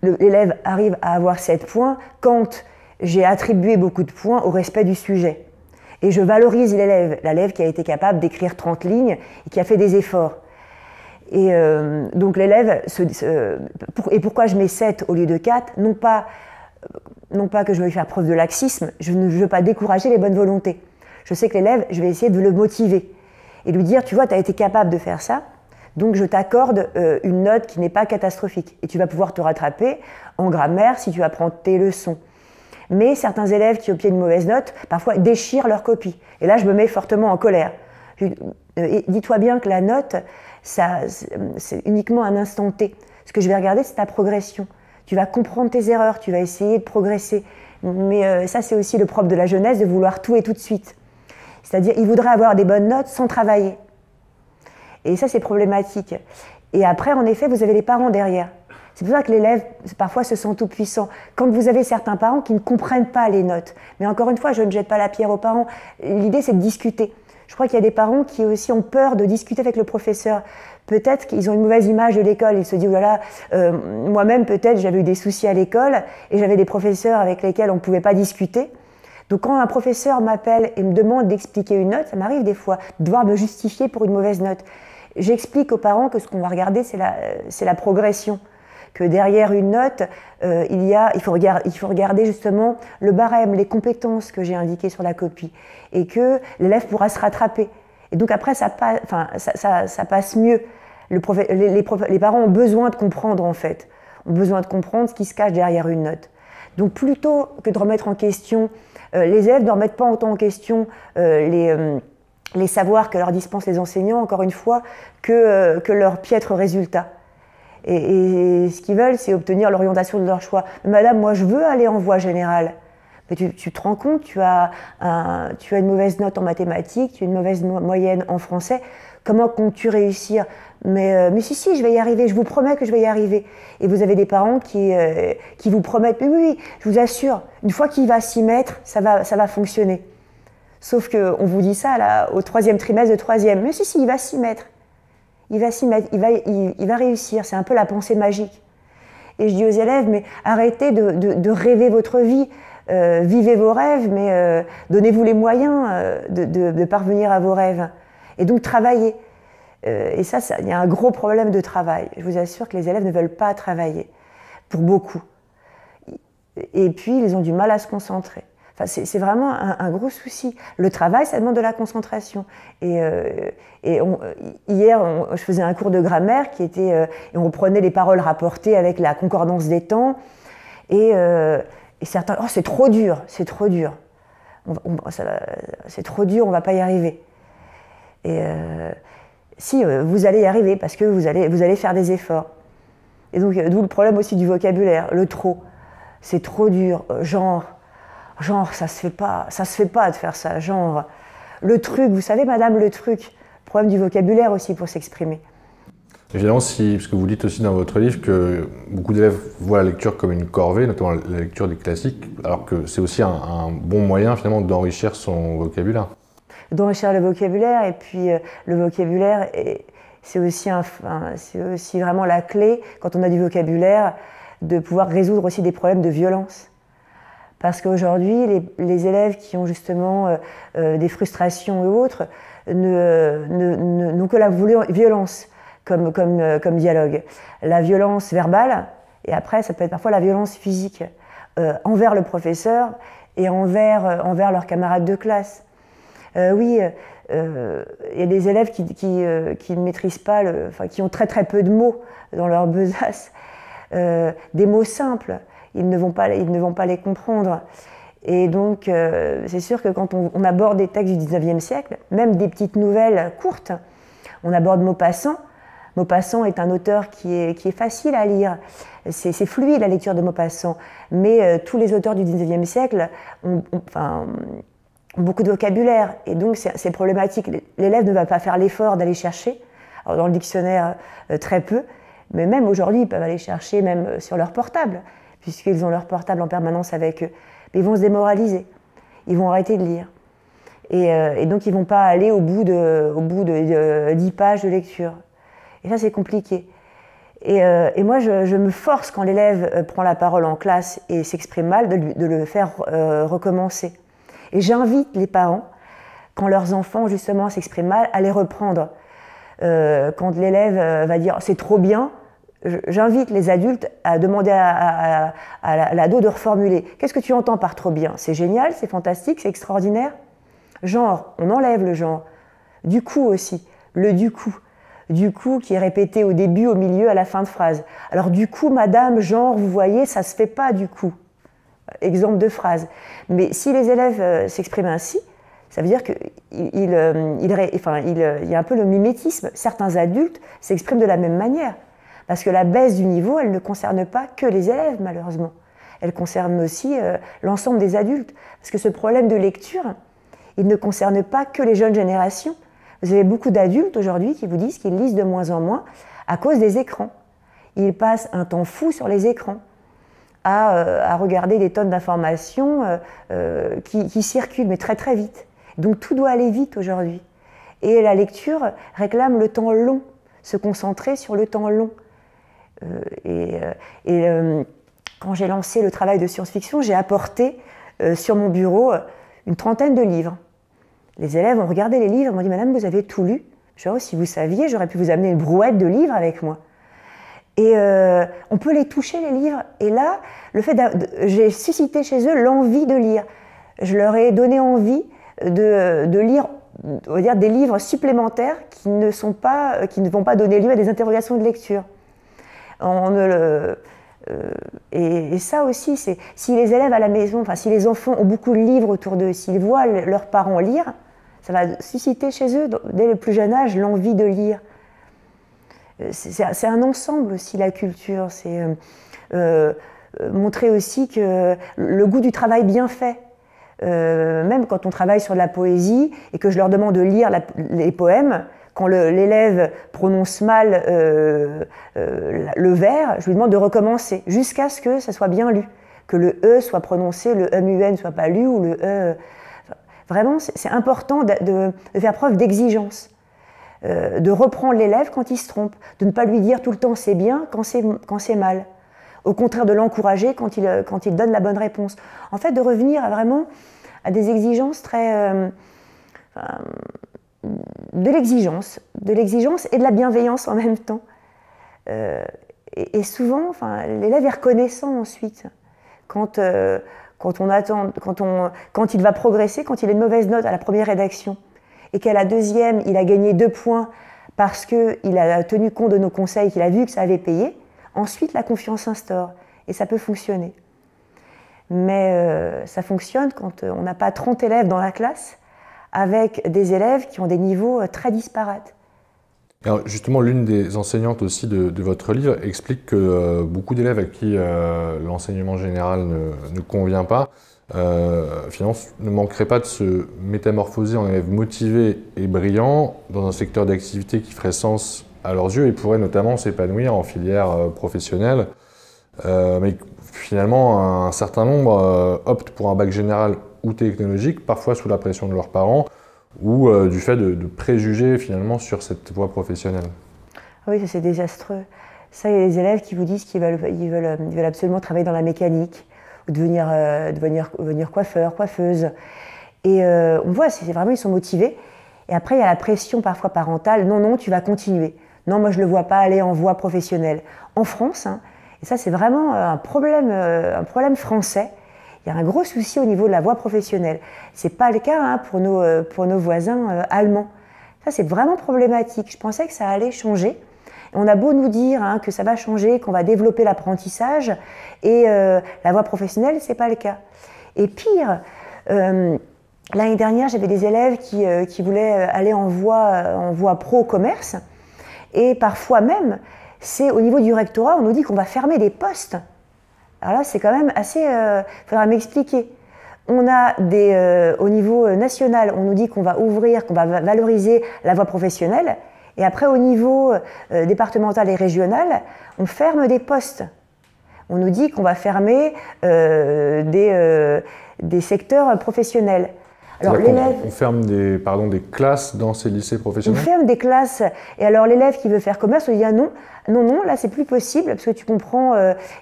l'élève arrive à avoir 7 points quand j'ai attribué beaucoup de points au respect du sujet. Et je valorise l'élève, l'élève qui a été capable d'écrire 30 lignes et qui a fait des efforts. Et euh, donc l'élève, et pourquoi je mets 7 au lieu de 4 non pas, non pas que je veux faire preuve de laxisme, je ne veux pas décourager les bonnes volontés. Je sais que l'élève, je vais essayer de le motiver et lui dire, tu vois, tu as été capable de faire ça, donc je t'accorde euh, une note qui n'est pas catastrophique. Et tu vas pouvoir te rattraper en grammaire si tu apprends tes leçons. Mais certains élèves qui obtiennent une mauvaise note, parfois déchirent leur copie. Et là, je me mets fortement en colère. Euh, dis-toi bien que la note, c'est uniquement un instant T. Ce que je vais regarder, c'est ta progression. Tu vas comprendre tes erreurs, tu vas essayer de progresser. Mais euh, ça, c'est aussi le propre de la jeunesse, de vouloir tout et tout de suite. C'est-à-dire, ils voudraient avoir des bonnes notes sans travailler. Et ça, c'est problématique. Et après, en effet, vous avez les parents derrière. C'est pour ça que l'élève, parfois, se sent tout puissant. Quand vous avez certains parents qui ne comprennent pas les notes, mais encore une fois, je ne jette pas la pierre aux parents, l'idée c'est de discuter. Je crois qu'il y a des parents qui aussi ont peur de discuter avec le professeur. Peut-être qu'ils ont une mauvaise image de l'école. Ils se disent, voilà, euh, moi-même peut-être j'avais eu des soucis à l'école et j'avais des professeurs avec lesquels on ne pouvait pas discuter. Donc quand un professeur m'appelle et me demande d'expliquer une note, ça m'arrive des fois de devoir me justifier pour une mauvaise note. J'explique aux parents que ce qu'on va regarder, c'est la, la progression que derrière une note, euh, il, y a, il, faut regarder, justement le barème, les compétences que j'ai indiquées sur la copie, et que l'élève pourra se rattraper. Et donc après, ça, passe, ça, passe mieux. Le les, parents ont besoin de comprendre, en fait, ont besoin de comprendre ce qui se cache derrière une note. Donc plutôt que de remettre en question, euh, les élèves ne remettent pas autant en question euh, les, les savoirs que leur dispensent les enseignants, encore une fois, que, que leurs piètres résultats. Et, ce qu'ils veulent, c'est obtenir l'orientation de leur choix. madame, moi, je veux aller en voie générale. Mais tu, te rends compte, tu as, une mauvaise note en mathématiques, tu as une mauvaise moyenne en français. Comment comptes-tu réussir? Mais, euh, mais si, si, je vais y arriver, je vous promets que je vais y arriver. Et vous avez des parents qui, euh, qui vous promettent, mais oui, oui, je vous assure, une fois qu'il va s'y mettre, ça va, ça va fonctionner. Sauf qu'on vous dit ça là, au troisième trimestre de troisième. Mais si, si, il va s'y mettre il va mettre, il, va réussir. C'est un peu la pensée magique. Et je dis aux élèves, mais arrêtez de, rêver votre vie, euh, vivez vos rêves, mais euh, donnez-vous les moyens euh, de, parvenir à vos rêves. Et donc travaillez. et ça, il y a un gros problème de travail. Je vous assure que les élèves ne veulent pas travailler, pour beaucoup. Et puis, ils ont du mal à se concentrer. C'est vraiment un, gros souci. Le travail, ça demande de la concentration. Et, et hier, je faisais un cours de grammaire qui était, et on reprenait les paroles rapportées avec la concordance des temps. Et, et certains, oh, c'est trop dur, c'est trop dur. C'est trop dur, on va pas y arriver. Et si, vous allez y arriver parce que vous allez, vous allez faire des efforts. Et donc, d'où le problème aussi du vocabulaire, le trop. C'est trop dur, genre, genre, ça se fait pas, ça se fait pas de faire ça, genre. Le truc, vous savez, madame, le truc. Problème du vocabulaire aussi pour s'exprimer. Évidemment, si, parce que vous dites aussi dans votre livre que beaucoup d'élèves voient la lecture comme une corvée, notamment la lecture des classiques, alors que c'est aussi un, bon moyen finalement d'enrichir son vocabulaire. D'enrichir le vocabulaire, et puis euh, le vocabulaire, est, c'est aussi, aussi vraiment la clé, quand on a du vocabulaire, de pouvoir résoudre aussi des problèmes de violence. Parce qu'aujourd'hui, les, élèves qui ont justement euh, euh, des frustrations et autres n'ont que la violence comme, comme, euh, comme, dialogue. La violence verbale, et après, ça peut être parfois la violence physique envers le professeur et envers, envers leurs camarades de classe. oui, il y a des élèves qui, euh, qui, ne maîtrisent pas, qui ont très très peu de mots dans leur besace, des mots simples, ils ne, vont pas, ils ne vont pas les comprendre. Et donc, c'est sûr que quand on, aborde des textes du 19e siècle, même des petites nouvelles courtes, on aborde Maupassant. Maupassant est un auteur qui est, facile à lire. C'est fluide la lecture de Maupassant. Mais tous les auteurs du 19e siècle ont, beaucoup de vocabulaire. Et donc, c'est problématique. L'élève ne va pas faire l'effort d'aller chercher. Alors, dans le dictionnaire, euh, très peu. Mais même aujourd'hui, ils peuvent aller chercher même euh, sur leur portable, puisqu'ils ont leur portable en permanence avec eux. Ils vont se démoraliser. Ils vont arrêter de lire. Et, euh, donc, ils ne vont pas aller au bout de, au bout de, 10 pages de lecture. Et ça, c'est compliqué. Et, moi, je, me force, quand l'élève prend la parole en classe et s'exprime mal, de, le faire recommencer. Et j'invite les parents, quand leurs enfants justement s'expriment mal, à les reprendre. Euh, quand l'élève euh, va dire c'est trop bien, j'invite les adultes à demander à, l'ado de reformuler. Qu'est-ce que tu entends par trop bien? C'est génial, c'est fantastique, c'est extraordinaire? Genre, on enlève le genre. Du coup aussi, le du coup. Du coup qui est répété au début, au milieu, à la fin de phrase. Alors du coup, madame, genre, vous voyez, ça se fait pas du coup exemple de phrase. Mais si les élèves euh, s'expriment ainsi, ça veut dire qu'il il, euh, euh, y a un peu le mimétisme. Certains adultes s'expriment de la même manière. Parce que la baisse du niveau, elle ne concerne pas que les élèves, malheureusement. Elle concerne aussi l'ensemble des adultes. Parce que ce problème de lecture, il ne concerne pas que les jeunes générations. Vous avez beaucoup d'adultes aujourd'hui qui vous disent qu'ils lisent de moins en moins à cause des écrans. Ils passent un temps fou sur les écrans. Euh, à, regarder des tonnes d'informations euh, euh, qui, circulent, mais très très vite. Donc tout doit aller vite aujourd'hui. Et la lecture réclame le temps long, se concentrer sur le temps long. Et, quand j'ai lancé le travail de science-fiction, j'ai apporté sur mon bureau une trentaine de livres. Les élèves ont regardé les livres, m'ont dit Madame, vous avez tout lu Je dis, oh, si vous saviez, j'aurais pu vous amener une brouette de livres avec moi. Et euh, on peut les toucher, les livres. Et là, le fait j'ai suscité chez eux l'envie de lire. Je leur ai donné envie de, de lire on va dire, des livres supplémentaires qui ne, sont pas, qui ne vont pas donner lieu à des interrogations de lecture. Euh, et, ça aussi, c'est si les élèves à la maison, enfin si les enfants ont beaucoup de livres autour d'eux, s'ils voient leurs parents lire, ça va susciter chez eux, dès le plus jeune âge, l'envie de lire. Euh, c'est un ensemble aussi, la culture. C'est euh, montrer aussi que le goût du travail bien fait, même quand on travaille sur de la poésie et que je leur demande de lire les poèmes, quand l'élève prononce mal le vers, je lui demande de recommencer jusqu'à ce que ça soit bien lu, que le E soit prononcé, le MUN ne soit pas lu ou le E. Vraiment, c'est important de, faire preuve d'exigence. Euh, de reprendre l'élève quand il se trompe, de ne pas lui dire tout le temps c'est bien quand c'est mal. Au contraire, de l'encourager quand il, donne la bonne réponse. En fait, de revenir à vraiment à des exigences très. Euh, de l'exigence, de l'exigence et de la bienveillance en même temps. Euh, et, souvent, enfin, l'élève est reconnaissant ensuite. Quand, quand, on attend, quand, on, quand il va progresser, quand il a une mauvaise note à la première rédaction, et qu'à la deuxième, il a gagné deux points parce qu'il a tenu compte de nos conseils, qu'il a vu que ça avait payé, ensuite la confiance s'instaure. Et ça peut fonctionner. Mais euh, ça fonctionne quand euh, on n'a pas 30 élèves dans la classe avec des élèves qui ont des niveaux euh, très disparates. Justement, l'une des enseignantes aussi de, votre livre explique que beaucoup d'élèves à qui l'enseignement général ne, convient pas, finalement, ne manqueraient pas de se métamorphoser en élèves motivés et brillants dans un secteur d'activité qui ferait sens à leurs yeux et pourraient notamment s'épanouir en filière professionnelle. mais finalement, un certain nombre euh, optent pour un bac général ou technologique, parfois sous la pression de leurs parents ou euh, du fait de, préjugés finalement sur cette voie professionnelle. Oui, ça c'est désastreux. Ça, il y a des élèves qui vous disent qu'ils veulent, veulent, absolument travailler dans la mécanique ou devenir, euh, coiffeur, coiffeuse. Et on voit, c'est vraiment, ils sont motivés. Et après, il y a la pression parfois parentale. Non, non, tu vas continuer. Non, moi, je ne le vois pas aller en voie professionnelle. En France, hein, et ça, c'est vraiment euh, un problème, euh, un problème français. Il y a un gros souci au niveau de la voie professionnelle. Ce n'est pas le cas hein, pour, nos, euh, pour nos voisins allemands. Ça, c'est vraiment problématique. Je pensais que ça allait changer. On a beau nous dire hein, que ça va changer, qu'on va développer l'apprentissage, et la voie professionnelle, ce n'est pas le cas. Et pire, l'année dernière, j'avais des élèves qui, qui, voulaient aller en voie, en voie pro-commerce, et parfois même, c'est au niveau du rectorat, on nous dit qu'on va fermer des postes. Alors là, c'est quand même assez. Il euh, faudra m'expliquer. On a des, euh, au niveau national, on nous dit qu'on va ouvrir, qu'on va valoriser la voie professionnelle. Et après, au niveau euh, départemental et régional, on ferme des postes. On nous dit qu'on va fermer des secteurs professionnels. Alors, on, ferme des, pardon, des classes dans ces lycées professionnels On ferme des classes. Et alors l'élève qui veut faire commerce, on dit ah non, non, non, là c'est plus possible parce que tu comprends,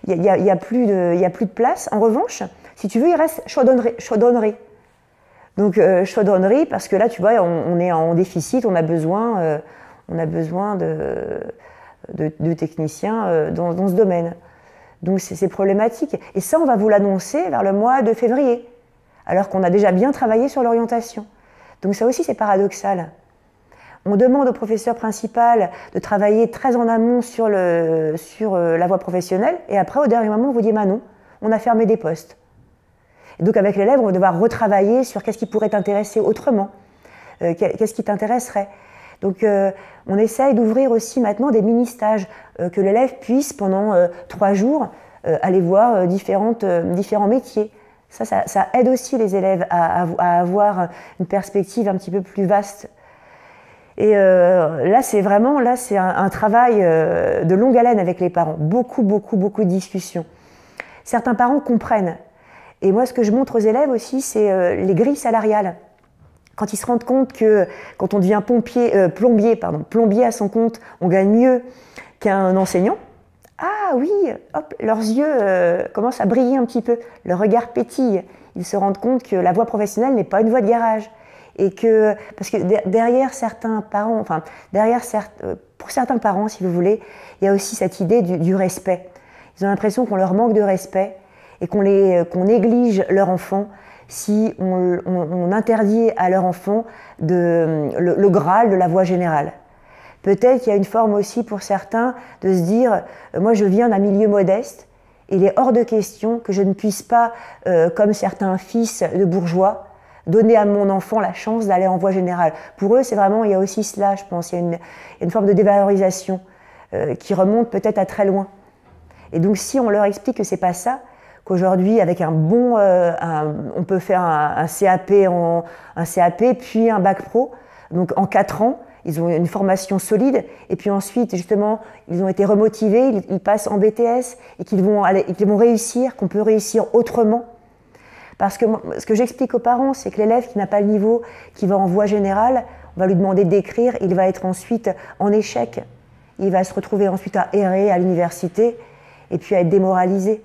il n'y a, y a, plus de, a plus de place. En revanche, si tu veux, il reste chaudronnerie. Donc euh, chaudronnerie parce que là, tu vois, on, est en déficit, on a besoin, euh, on a besoin de, de, techniciens euh, dans, dans, ce domaine. Donc c'est problématique. Et ça, on va vous l'annoncer vers le mois de février alors qu'on a déjà bien travaillé sur l'orientation. Donc ça aussi, c'est paradoxal. On demande au professeur principal de travailler très en amont sur, euh, la voie professionnelle, et après, au dernier moment, on vous dit, bah non, on a fermé des postes. Et donc avec l'élève, on va devoir retravailler sur qu'est-ce qui pourrait t'intéresser autrement, euh, qu'est-ce qui t'intéresserait. Donc euh, on essaye d'ouvrir aussi maintenant des mini-stages, que l'élève puisse pendant trois jours aller voir différents métiers. Ça, ça, aide aussi les élèves à, avoir une perspective un petit peu plus vaste. Et euh, là, c'est vraiment là, c'est un, travail euh, de longue haleine avec les parents. Beaucoup, beaucoup, beaucoup de discussions. Certains parents comprennent. Et moi, ce que je montre aux élèves aussi, c'est euh, les grilles salariales. Quand ils se rendent compte que quand on devient pompier, plombier, pardon, plombier à son compte, on gagne mieux qu'un enseignant, ah oui, hop, leurs yeux euh, commencent à briller un petit peu, leur regard pétille. Ils se rendent compte que la voie professionnelle n'est pas une voie de garage. Et que, parce que derrière certains parents, enfin, derrière euh, pour certains parents, si vous voulez, il y a aussi cette idée du, respect. Ils ont l'impression qu'on leur manque de respect et qu'on euh, néglige leur enfant si on, interdit à leur enfant de, le Graal de la voie générale. Peut-être qu'il y a une forme aussi pour certains de se dire, euh, moi je viens d'un milieu modeste, il est hors de question que je ne puisse pas, euh, comme certains fils de bourgeois, donner à mon enfant la chance d'aller en voie générale. Pour eux, c'est vraiment, il y a aussi cela, je pense, il y a une, forme de dévalorisation euh, qui remonte peut-être à très loin. Et donc si on leur explique que c'est pas ça, qu'aujourd'hui, avec un bon, on peut faire un, CAP un CAP puis un bac pro, donc en quatre ans, ils ont une formation solide, et puis ensuite, justement, ils ont été remotivés, ils, passent en BTS, et qu'ils vont, vont réussir, qu'on peut réussir autrement. Parce que ce que j'explique aux parents, c'est que l'élève qui n'a pas le niveau, qui va en voie générale, on va lui demander d'écrire, il va être ensuite en échec. Il va se retrouver ensuite à errer à l'université, et puis à être démoralisé.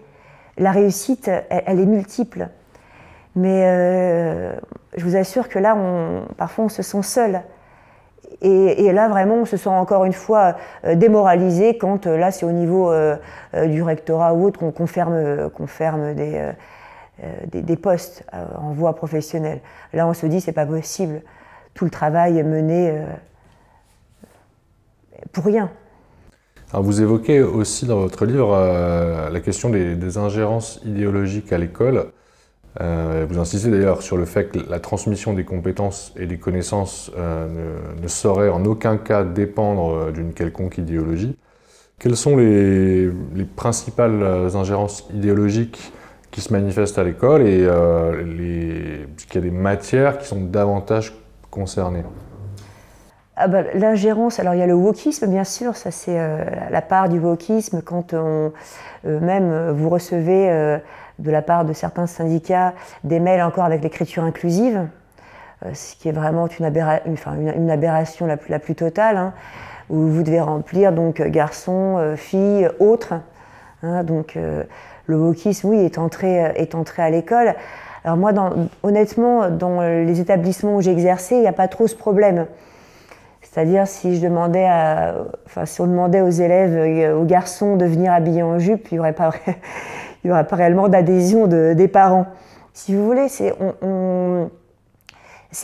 La réussite, elle, est multiple. Mais euh, je vous assure que là, parfois, on se sent seul. Et, là, vraiment, on se sent encore une fois euh, démoralisé quand, euh, là, c'est au niveau euh, du rectorat ou autre qu'on ferme, ferme des, des, postes en voie professionnelle. Là, on se dit, c'est pas possible. Tout le travail est mené pour rien. Alors vous évoquez aussi dans votre livre la question des, ingérences idéologiques à l'école. Euh, vous insistez d'ailleurs sur le fait que la transmission des compétences et des connaissances euh, ne, saurait en aucun cas dépendre euh, d'une quelconque idéologie. Quelles sont les, principales ingérences idéologiques qui se manifestent à l'école et est-ce qu'il y a des matières qui sont davantage concernées? Ah bah, L'ingérence, alors il y a le wokisme bien sûr, ça c'est la part du wokisme quand même vous recevez de la part de certains syndicats des mails encore avec l'écriture inclusive, euh, ce qui est vraiment une, aberration la plus, totale, hein, où vous devez remplir donc garçons, euh, filles, autres. Hein, donc euh, le wokisme, oui, est entré, est entré à l'école. Alors moi, honnêtement, dans les établissements où j'ai exercé, il n'y a pas trop ce problème. C'est-à-dire si je demandais si on demandait aux élèves, aux garçons de venir habillés en jupe, il n'y aurait pas il n'y aura pas réellement d'adhésion des parents. Si vous voulez, c'est on,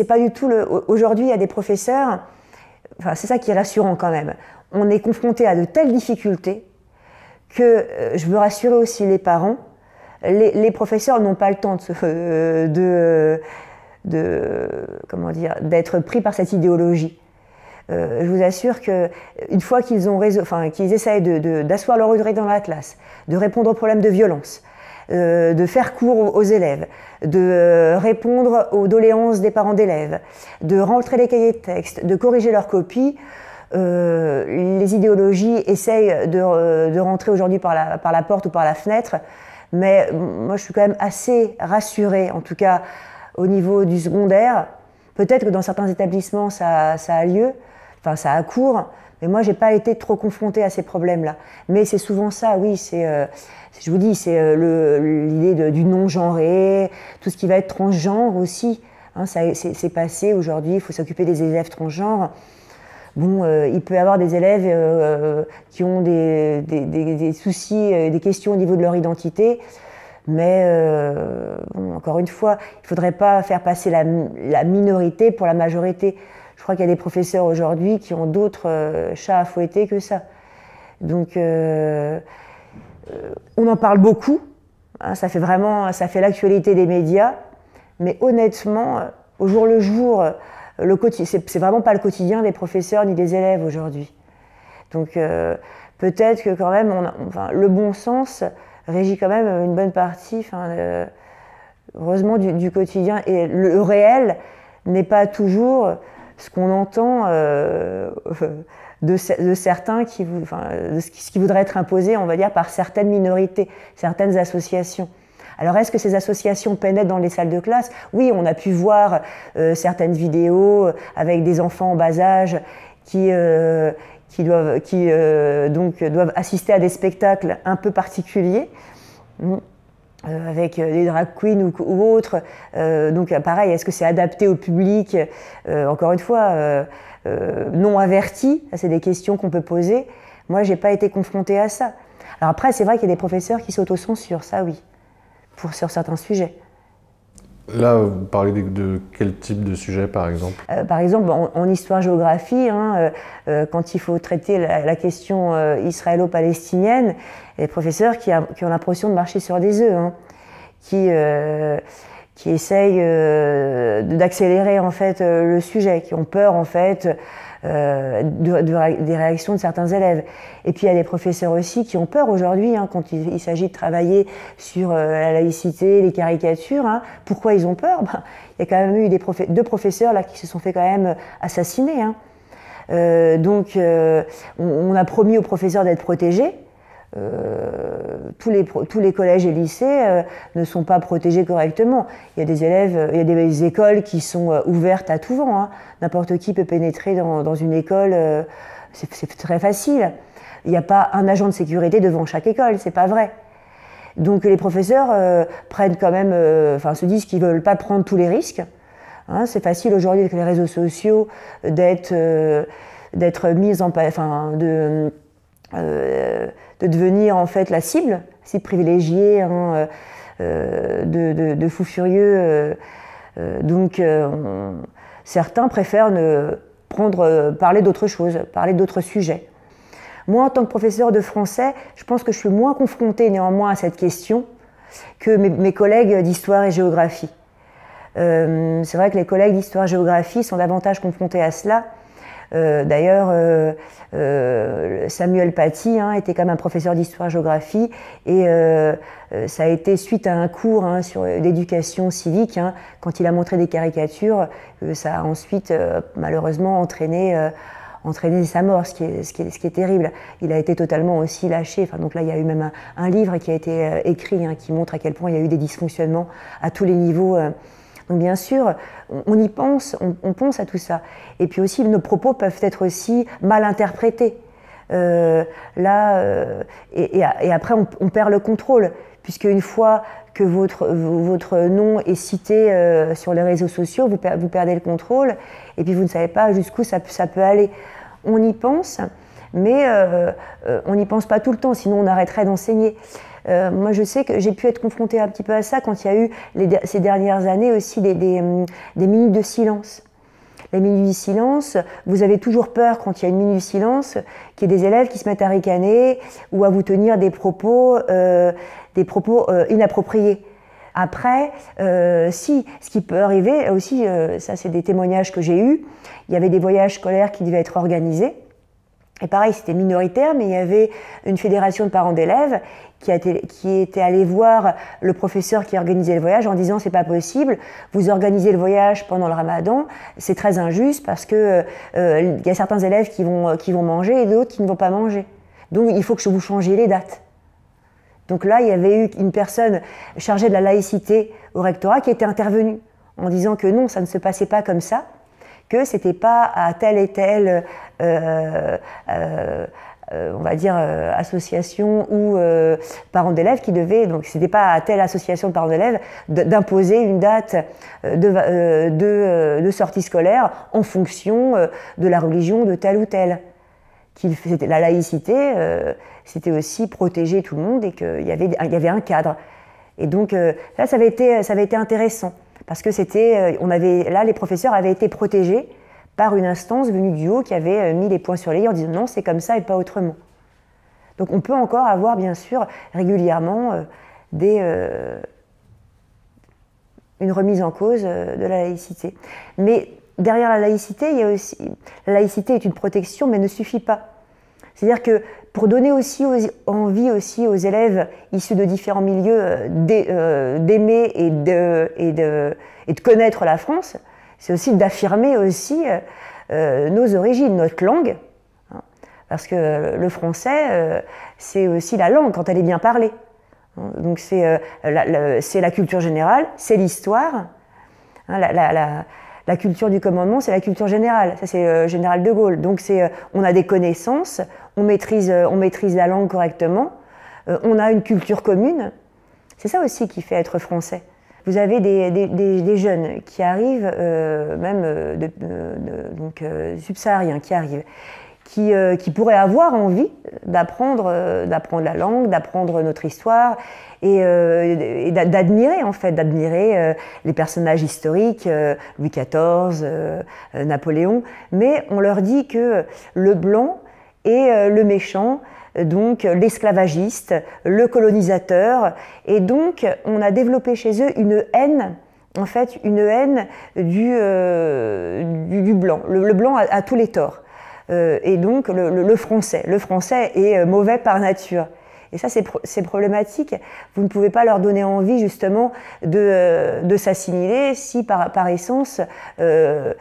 pas du tout le. Aujourd'hui, il y a des professeurs. Enfin, c'est ça qui est rassurant quand même. On est confronté à de telles difficultés que euh, je veux rassurer aussi les parents. Les, professeurs n'ont pas le temps de, de comment dire d'être pris par cette idéologie. Euh, je vous assure qu'une fois qu'ils essayent d'asseoir leur autorité dans la classe, de répondre aux problèmes de violence, euh, de faire cours aux, élèves, de euh, répondre aux doléances des parents d'élèves, de rentrer les cahiers de texte, de corriger leurs copies, les idéologies essayent de, rentrer aujourd'hui par la, porte ou par la fenêtre, mais moi je suis quand même assez rassurée, en tout cas au niveau du secondaire. Peut-être que dans certains établissements ça a lieu, Enfin, ça a cours, mais moi, j'ai pas été trop confrontée à ces problèmes-là. Mais c'est souvent ça, oui, c'est, euh, je vous dis, c'est euh, l'idée du non-genré, tout ce qui va être transgenre aussi. Hein, c'est passé aujourd'hui, il faut s'occuper des élèves transgenres. Bon, euh, il peut y avoir des élèves qui ont des, des, soucis, des questions au niveau de leur identité. Mais encore une fois, il ne faudrait pas faire passer la minorité pour la majorité. Je crois qu'il y a des professeurs aujourd'hui qui ont d'autres euh, chats à fouetter que ça. Donc, euh, euh, on en parle beaucoup. Hein, ça fait vraiment, ça fait l'actualité des médias. Mais honnêtement, au jour le jour, le c'est vraiment pas le quotidien des professeurs ni des élèves aujourd'hui. Donc, peut-être que quand même, le bon sens régit quand même une bonne partie, heureusement, du, quotidien. Et le réel n'est pas toujours ce qu'on entend euh, de, certains qui, de ce qui voudrait être imposé, on va dire, par certaines minorités, certaines associations. Alors est-ce que ces associations pénètrent dans les salles de classe? Oui, on a pu voir euh, certaines vidéos avec des enfants en bas âge qui, euh, qui, doivent, qui donc, doivent assister à des spectacles un peu particuliers. Euh, avec euh, des drag queens ou, autres. Euh, donc pareil, est-ce que c'est adapté au public? Encore une fois, non averti, c'est des questions qu'on peut poser. Moi, j'ai pas été confrontée à ça. Alors après, c'est vrai qu'il y a des professeurs qui s'autocensurent, ça oui, pour, sur certains sujets. Là, vous parlez de, quel type de sujet, par exemple? Par exemple, en, histoire-géographie, hein, quand il faut traiter la, question israélo-palestinienne, les professeurs qui, ont l'impression de marcher sur des œufs, hein, qui, euh, qui essayent euh, d'accélérer en fait euh, le sujet, qui ont peur en fait des réactions de certains élèves. Et puis il y a des professeurs aussi qui ont peur aujourd'hui hein, quand il, s'agit de travailler sur la laïcité, les caricatures. Hein. Pourquoi ils ont peur? Ben, Il y a quand même eu des deux professeurs là qui se sont fait quand même assassiner. donc on, a promis aux professeurs d'être protégés. Euh, tous, les, collèges et lycées euh, ne sont pas protégés correctement. Il y a des élèves, il y a des écoles qui sont euh, ouvertes à tout vent. Hein. N'importe qui peut pénétrer dans, une école, c'est très facile. Il n'y a pas un agent de sécurité devant chaque école, c'est pas vrai. Donc les professeurs prennent quand même, enfin se disent qu'ils veulent pas prendre tous les risques. Hein. c'est facile aujourd'hui avec les réseaux sociaux d'être d'être mis en, enfin de de devenir en fait la cible, cible privilégiée, hein, euh, de, fous furieux. donc certains préfèrent ne prendre, parler d'autre chose, parler d'autres sujets. Moi, en tant que professeur de français, je pense que je suis moins confrontée néanmoins à cette question que mes, collègues d'histoire et géographie. Euh, c'est vrai que les collègues d'histoire et géographie sont davantage confrontés à cela. Euh, d'ailleurs, euh, Samuel Paty hein, était même un professeur d'histoire-géographie et ça a été suite à un cours hein, sur l'éducation civique, hein, quand il a montré des caricatures, ça a ensuite malheureusement entraîné sa mort, ce qui, est, terrible. Il a été totalement aussi lâché. Enfin, donc là, il y a eu même un, livre qui a été euh, écrit qui montre à quel point il y a eu des dysfonctionnements à tous les niveaux. Euh. Donc bien sûr, on, y pense, on, pense à tout ça. Et puis aussi, nos propos peuvent être aussi mal interprétés. Euh, là, et, et, après, on, perd le contrôle, puisque une fois que votre, votre nom est cité sur les réseaux sociaux, vous, perdez le contrôle, et puis vous ne savez pas jusqu'où ça, ça peut aller on y pense, mais euh, euh, on n'y pense pas tout le temps, sinon on arrêterait d'enseigner. Euh, moi, je sais que j'ai pu être confrontée un petit peu à ça quand il y a eu ces dernières années aussi des, minutes de silence. Les minutes de silence, vous avez toujours peur quand il y a une minute de silence qu'il y ait des élèves qui se mettent à ricaner ou à vous tenir des propos, des propos inappropriés. Après, si, ce qui peut arriver aussi, ça c'est des témoignages que j'ai eus, il y avait des voyages scolaires qui devaient être organisés. Et pareil, c'était minoritaire, mais il y avait une fédération de parents d'élèves qui, était allée voir le professeur qui organisait le voyage en disant c'est pas possible, vous organisez le voyage pendant le ramadan, c'est très injuste parce que euh, il y a certains élèves qui vont, qui vont manger et d'autres qui ne vont pas manger. Donc il faut que vous changiez les dates. Donc là, il y avait eu une personne chargée de la laïcité au rectorat qui était intervenue en disant que non, ça ne se passait pas comme ça, que c'était pas à telle et telle, on va dire, association ou parents d'élèves qui devait, donc c'était pas à telle association de parents d'élèves d'imposer une date de, sortie scolaire en fonction de la religion de tel ou tel. La laïcité, c'était aussi protéger tout le monde et qu'il y avait, y avait un cadre. Et donc là, ça avait été, ça avait été intéressant parce que c'était, euh, on avait, là, les professeurs avaient été protégés par une instance venue du haut qui avait euh, mis les points sur les i en disant non, c'est comme ça et pas autrement. Donc on peut encore avoir, bien sûr, régulièrement euh, des, une remise en cause de la laïcité. Mais derrière la laïcité, il y a aussi, la laïcité est une protection, mais ne suffit pas. C'est-à-dire que pour donner aussi envie aussi aux élèves issus de différents milieux euh, euh, d'aimer et, de, et de, connaître la France, c'est aussi d'affirmer aussi euh, nos origines, notre langue, hein. parce que le français, c'est aussi la langue quand elle est bien parlée. Hein. Donc c'est la, culture générale, c'est l'histoire. Hein, la, culture du commandement, c'est la culture générale. Ça, c'est euh, général de Gaulle. Donc, c'est, euh, on a des connaissances, euh, on maîtrise la langue correctement, on a une culture commune. C'est ça aussi qui fait être français. Vous avez des, des, jeunes qui arrivent, même de, donc subsahariens, qui arrivent, qui, qui, pourraient avoir envie d'apprendre, d'apprendre la langue, d'apprendre notre histoire et, euh, d'admirer en fait, d'admirer euh, les personnages historiques, euh, Louis XIV, Napoléon, mais on leur dit que le blanc est le méchant, donc l'esclavagiste, le colonisateur, et donc on a développé chez eux une haine en fait une haine du, du, blanc. Le, blanc a, tous les torts. et donc le, français. Le français est mauvais par nature. Et ça, c'est problématique. Vous ne pouvez pas leur donner envie, justement, de, euh, s'assimiler si, par, essence, euh,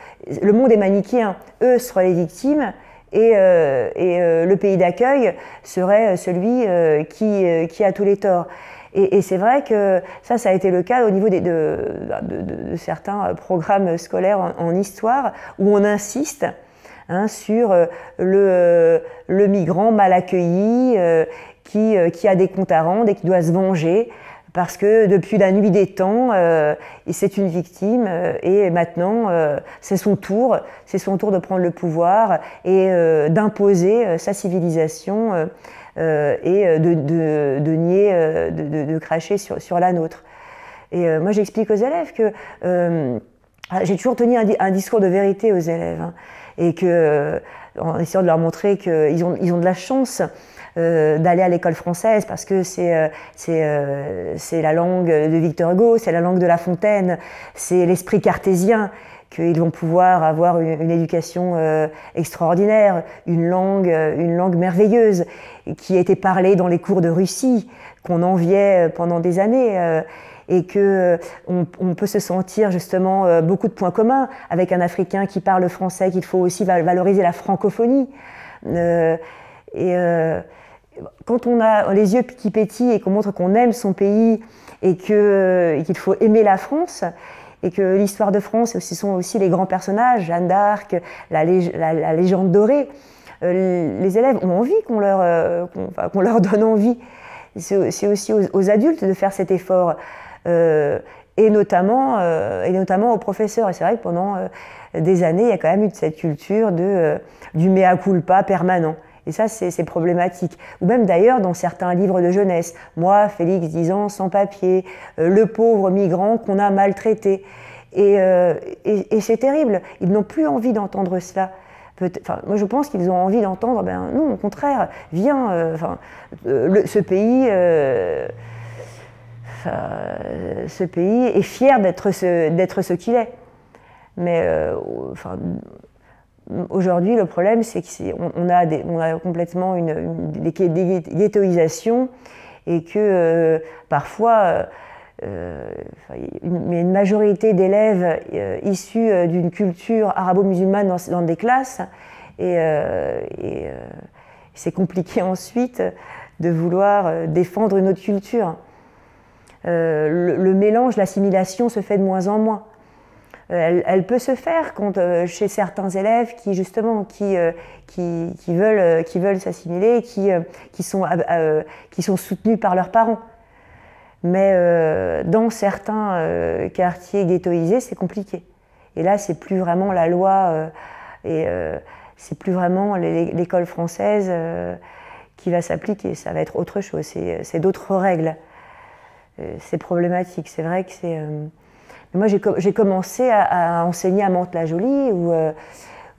le monde est manichéen. Eux seraient les victimes et, euh, le pays d'accueil serait celui qui, a tous les torts. Et, c'est vrai que ça, ça a été le cas au niveau de, certains programmes scolaires en, histoire où on insiste hein, sur le, migrant mal accueilli euh, qui, a des comptes à rendre et qui doit se venger parce que depuis la nuit des temps, euh, c'est une victime euh, et maintenant c'est son tour, c'est son tour de prendre le pouvoir et d'imposer sa civilisation et de, nier, de, cracher sur, sur, la nôtre. Et moi, j'explique aux élèves que j'ai toujours tenu un, discours de vérité aux élèves, hein, et que, en essayant de leur montrer qu'ils ont, ils ont de la chance euh, d'aller à l'école française parce que c'est euh, euh, c'est la langue de Victor Hugo, c'est la langue de La Fontaine, c'est l'esprit cartésien qu'ils vont pouvoir avoir une, éducation extraordinaire, une langue, une langue merveilleuse qui a été parlée dans les cours de Russie, qu'on enviait pendant des années et que on, peut se sentir justement beaucoup de points communs avec un Africain qui parle français, qu'il faut aussi valoriser la francophonie. Quand on a les yeux qui pétillent et qu'on montre qu'on aime son pays et qu'il faut aimer la France, et que l'histoire de France, ce sont aussi les grands personnages, Jeanne d'Arc, la, légende dorée, euh, les élèves ont envie qu'on leur, euh, leur donne envie. C'est aussi aux, adultes de faire cet effort, euh, et, notamment, et notamment aux professeurs. Et c'est vrai que pendant des années, il y a quand même eu cette culture de, du mea culpa permanent. Et ça, c'est problématique. Ou même d'ailleurs dans certains livres de jeunesse. Moi, Félix, 10 ans, sans papier, euh, le pauvre migrant qu'on a maltraité. Euh, et, c'est terrible. Ils n'ont plus envie d'entendre cela. Enfin, moi, je pense qu'ils ont envie d'entendre, ben non, au contraire, viens, euh, ce pays, ce pays est fier d'être ce, ce qu'il est. Mais enfin, Aujourd'hui, le problème, c'est qu'on a, complètement une, ghettoisations et que euh, parfois, euh, y a une majorité d'élèves euh, issus d'une culture arabo-musulmane dans, des classes et, c'est compliqué ensuite de vouloir défendre une autre culture. le mélange, l'assimilation se fait de moins en moins. Euh, elle, peut se faire euh, chez certains élèves qui justement qui, euh, qui, veulent, qui veulent s'assimiler, qui, qui, sont, qui sont soutenus par leurs parents. Mais dans certains quartiers ghettoisés, c'est compliqué. Et là, c'est plus vraiment la loi et c'est plus vraiment l'école française qui va s'appliquer. Ça va être autre chose. C'est d'autres règles. c'est problématique. C'est vrai que c'est moi, j'ai commencé à, enseigner à Mantes-la-Jolie, où, euh,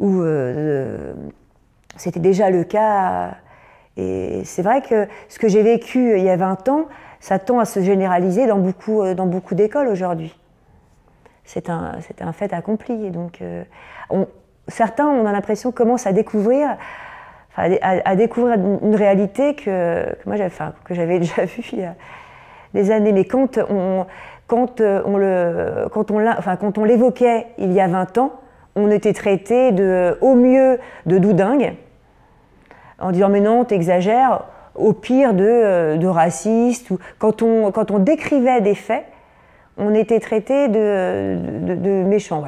euh, c'était déjà le cas. Et c'est vrai que ce que j'ai vécu il y a 20 ans, ça tend à se généraliser dans beaucoup, euh, dans beaucoup d'écoles aujourd'hui. C'est un, un, fait accompli. donc, certains, on a l'impression, commencent à découvrir, à, découvrir une réalité que, que j'avais déjà vue il y a des années. Mais quand on, quand euh, quand on l'évoquait il y a 20 ans, on était traité de, au mieux de doudingue, en disant mais non, t'exagères, au pire de, euh, raciste. Quand, on, décrivait des faits, on était traité de, méchant.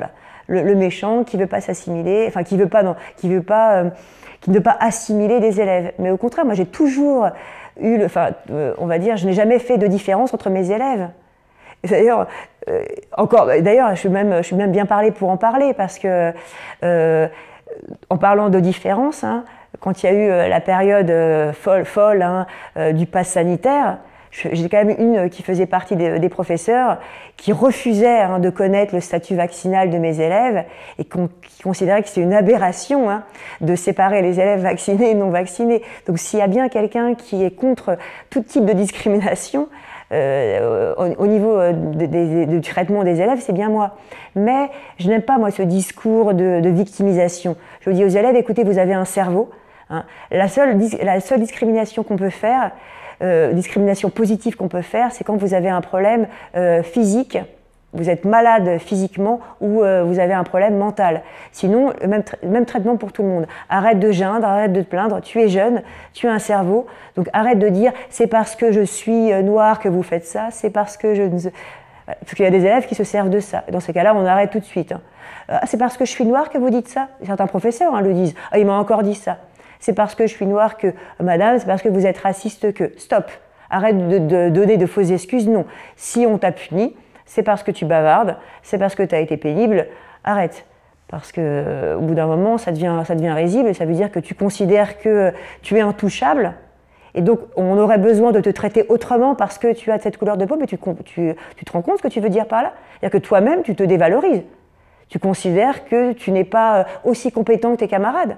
Le, méchant qui veut pas s'assimiler, enfin qui veut pas, euh, qui ne veut pas assimiler des élèves. Mais au contraire, moi j'ai toujours eu, enfin, on va dire, je n'ai jamais fait de différence entre mes élèves. D'ailleurs, euh, encore, d'ailleurs, je suis même, je suis même bien parlé pour en parler parce que, euh, en parlant de différence, hein, quand il y a eu euh, la période folle, folle hein, du pass sanitaire, j'ai quand même une qui faisait partie des, professeurs qui refusait hein, de connaître le statut vaccinal de mes élèves et qui considérait que c'était une aberration de séparer les élèves vaccinés et non vaccinés. Donc s'il y a bien quelqu'un qui est contre tout type de discrimination, euh, au, niveau euh, du traitement des élèves, c'est bien moi. Mais je n'aime pas, moi, ce discours de, victimisation. Je dis aux élèves, écoutez, vous avez un cerveau. Hein. La, seule, la seule discrimination qu'on peut faire, euh, discrimination positive qu'on peut faire, c'est quand vous avez un problème physique vous êtes malade physiquement ou euh, vous avez un problème mental. Sinon, même, traitement pour tout le monde. Arrête de geindre, arrête de te plaindre. Tu es jeune, tu as un cerveau. Donc arrête de dire c'est parce que je suis euh, noir que vous faites ça, c'est parce que je ne. Parce qu'il y a des élèves qui se servent de ça. Dans ces cas-là, on arrête tout de suite. Hein. Euh, c'est parce que je suis noir que vous dites ça. Certains professeurs hein, le disent. Ah, il m'a encore dit ça. C'est parce que je suis noir que, madame, c'est parce que vous êtes raciste que. Stop. Arrête de, de donner de fausses excuses. Non. Si on t'a puni, c'est parce que tu bavardes, c'est parce que tu as été pénible, arrête. Parce que euh, au bout d'un moment, ça devient, ça devient risible et ça veut dire que tu considères que tu es intouchable Et donc, on aurait besoin de te traiter autrement parce que tu as cette couleur de peau, mais tu, tu, tu te rends compte ce que tu veux dire par là? C'est-à-dire que toi-même, tu te dévalorises. Tu considères que tu n'es pas euh, aussi compétent que tes camarades.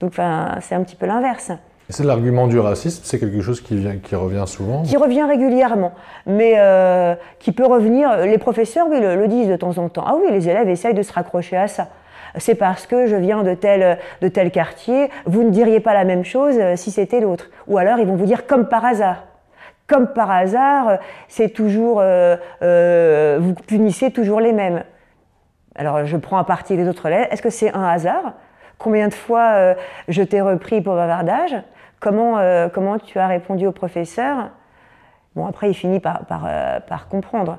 Donc, c'est un petit peu l'inverse. C'est l'argument du racisme, c'est quelque chose qui, vient, qui, revient souvent Qui revient régulièrement, mais euh, qui peut revenir. Les professeurs, oui, le, disent de temps en temps. Ah oui, les élèves essayent de se raccrocher à ça. C'est parce que je viens de tel, de tel quartier, vous ne diriez pas la même chose euh, si c'était l'autre. Ou alors ils vont vous dire comme par hasard. Comme par hasard, c'est toujours. Euh, vous punissez toujours les mêmes. Alors je prends à partie les autres élèves. Est-ce que c'est un hasard? Combien de fois je t'ai repris pour bavardage? Comment, euh, comment tu as répondu au professeur Bon, après, il finit par, par, euh, comprendre.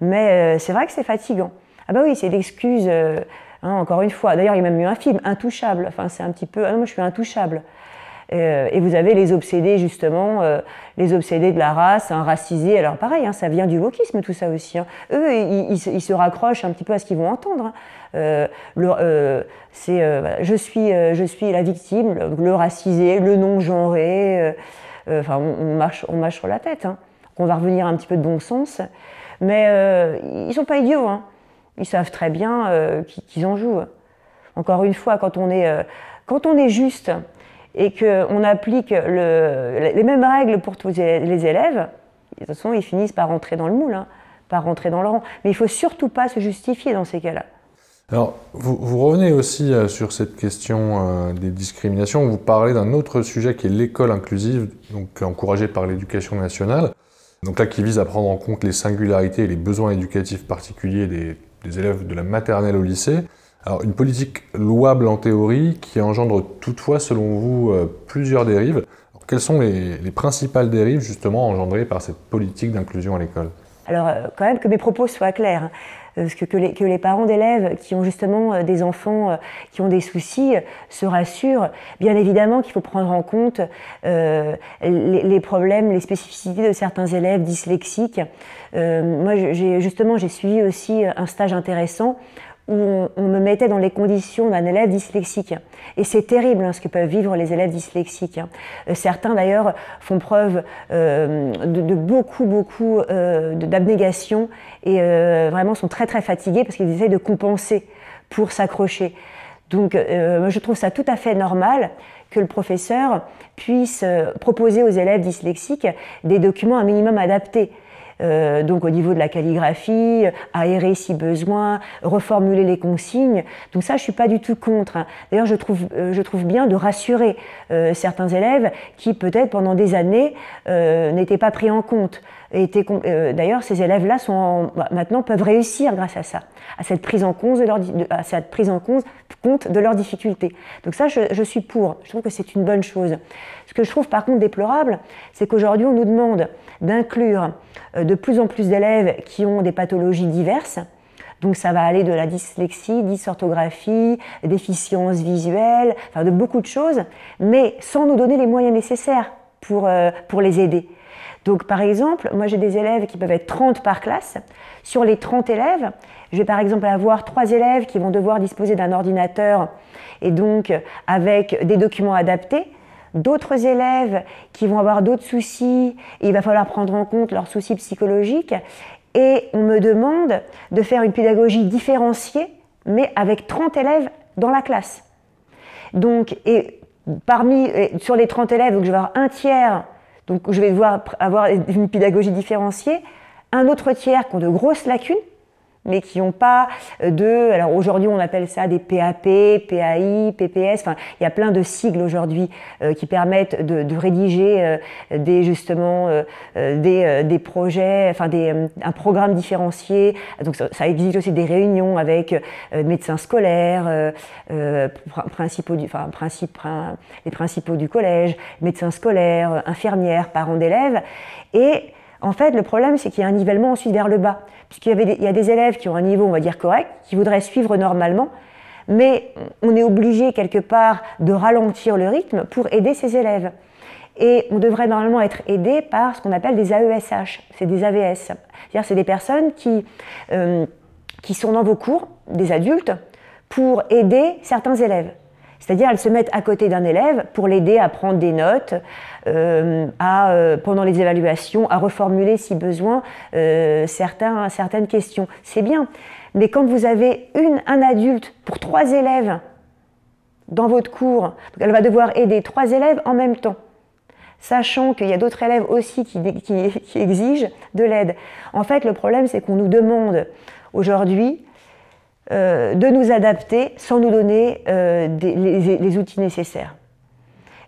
Mais euh, c'est vrai que c'est fatigant. Ah bah oui, c'est l'excuse, hein, encore une fois. D'ailleurs, il y a même eu un film, Intouchable. Enfin, c'est un petit peu... Ah moi, je suis intouchable. Et vous avez les obsédés, justement, les obsédés de la race, un racisé. Alors pareil, hein, ça vient du wokisme, tout ça aussi. Hein. Eux, ils, se raccrochent un petit peu à ce qu'ils vont entendre. Euh, le, c'est, je, suis, je suis la victime, le, racisé, le non-genré. enfin, on, marche, on marche sur la tête. Hein. On va revenir un petit peu de bon sens. Mais ils ne sont pas idiots. Hein. Ils savent très bien qu'ils en jouent. Encore une fois, quand on est, quand on est juste et qu'on applique les mêmes règles pour tous les élèves, de toute façon, ils finissent par rentrer dans le moule, hein, par rentrer dans le rang. Mais il ne faut surtout pas se justifier dans ces cas-là. Alors, vous, revenez aussi euh, sur cette question euh, des discriminations. Vous parlez d'un autre sujet qui est l'école inclusive, donc encouragée par l'éducation nationale. Donc là, qui vise à prendre en compte les singularités et les besoins éducatifs particuliers des élèves de la maternelle au lycée. Alors, une politique louable en théorie qui engendre toutefois, selon vous, euh, plusieurs dérives. quelles sont les, principales dérives justement engendrées par cette politique d'inclusion à l'école? Alors, euh, quand même que mes propos soient clairs. Hein. Parce que, que, les, parents d'élèves qui ont justement euh, des enfants qui ont des soucis se rassurent. Bien évidemment qu'il faut prendre en compte les, problèmes, les spécificités de certains élèves dyslexiques. moi, justement, j'ai suivi aussi un stage intéressant où on, me mettait dans les conditions d'un élève dyslexique. Et c'est terrible hein, ce que peuvent vivre les élèves dyslexiques. Hein. Euh, certains d'ailleurs font preuve euh, de, beaucoup, beaucoup euh, d'abnégation et vraiment sont très, très fatigués parce qu'ils essayent de compenser pour s'accrocher. Donc je trouve ça tout à fait normal que le professeur puisse proposer aux élèves dyslexiques des documents un minimum adaptés. Euh, donc au niveau de la calligraphie, aérer si besoin, reformuler les consignes. Donc ça, je suis pas du tout contre. Hein. D'ailleurs, je trouve, euh, je trouve bien de rassurer euh, certains élèves qui peut-être pendant des années n'étaient pas pris en compte. D'ailleurs, ces élèves-là sont bah, maintenant peuvent réussir grâce à ça, à cette prise en compte de leur, leurs difficultés. Donc ça, je suis pour. Je trouve que c'est une bonne chose. Ce que je trouve par contre déplorable, c'est qu'aujourd'hui, on nous demande d'inclure euh, de plus en plus d'élèves qui ont des pathologies diverses. Donc ça va aller de la dyslexie, dysorthographie, déficience visuelle, enfin de beaucoup de choses, mais sans nous donner les moyens nécessaires pour, euh, pour les aider. Donc par exemple, moi j'ai des élèves qui peuvent être 30 par classe. Sur les 30 élèves, je vais par exemple avoir trois élèves qui vont devoir disposer d'un ordinateur et donc avec des documents adaptés d'autres élèves qui vont avoir d'autres soucis, il va falloir prendre en compte leurs soucis psychologiques. Et on me demande de faire une pédagogie différenciée, mais avec 30 élèves dans la classe. Donc, et parmi, sur les 30 élèves, je vais avoir un tiers, donc je vais devoir avoir une pédagogie différenciée, un autre tiers qui ont de grosses lacunes, mais qui n'ont pas euh, de. Alors aujourd'hui, on appelle ça des PAP, PAI, PPS. Enfin, il y a plein de sigles aujourd'hui euh, qui permettent de, de rédiger euh, des justement des, des, projets, enfin des, un programme différencié. Donc ça, ça, existe aussi des réunions avec médecins scolaires, principaux du, enfin, principe, les principaux du collège, médecins scolaires, infirmières, parents d'élèves, et en fait, le problème, c'est qu'il y a un nivellement ensuite vers le bas, puisqu'il y, a des élèves qui ont un niveau, on va dire, correct, qui voudraient suivre normalement, mais on est obligé quelque part de ralentir le rythme pour aider ces élèves. Et on devrait normalement être aidé par ce qu'on appelle des AESH, c'est des AVS. C'est-à-dire c'est des personnes qui, euh, qui sont dans vos cours, des adultes, pour aider certains élèves. C'est-à-dire, elles se mettent à côté d'un élève pour l'aider à prendre des notes, à, euh, pendant les évaluations, à reformuler si besoin euh, certains, certaines questions. C'est bien. Mais quand vous avez une, un adulte pour trois élèves dans votre cours, elle va devoir aider trois élèves en même temps sachant qu'il y a d'autres élèves aussi qui, exigent de l'aide. En fait, le problème, c'est qu'on nous demande aujourd'hui euh, de nous adapter sans nous donner euh, les, outils nécessaires.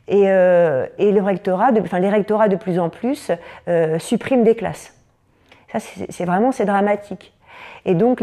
Et, euh, rectorat, enfin, les rectorats de plus en plus suppriment des classes. Ça, c'est vraiment c'est dramatique. Et donc,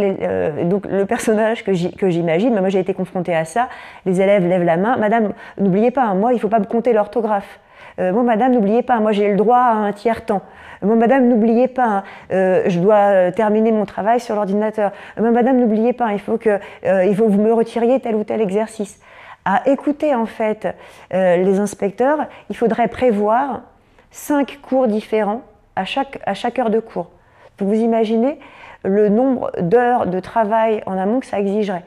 donc le personnage que j'imagine, moi j'ai été confrontée à ça, les élèves lèvent la main, Madame, n'oubliez pas, moi il ne faut pas me compter l'orthographe. Euh, bon, madame, n'oubliez pas, moi j'ai le droit à un tiers temps. Bon, madame, n'oubliez pas, hein, euh, je dois euh, terminer mon travail sur l'ordinateur. Bon, madame, n'oubliez pas, il faut que il faut que vous me retiriez tel ou tel exercice. À écouter en fait les inspecteurs, il faudrait prévoir cinq cours différents à chaque, à chaque heure de cours. vous imaginez le nombre d'heures de travail en amont que ça exigerait.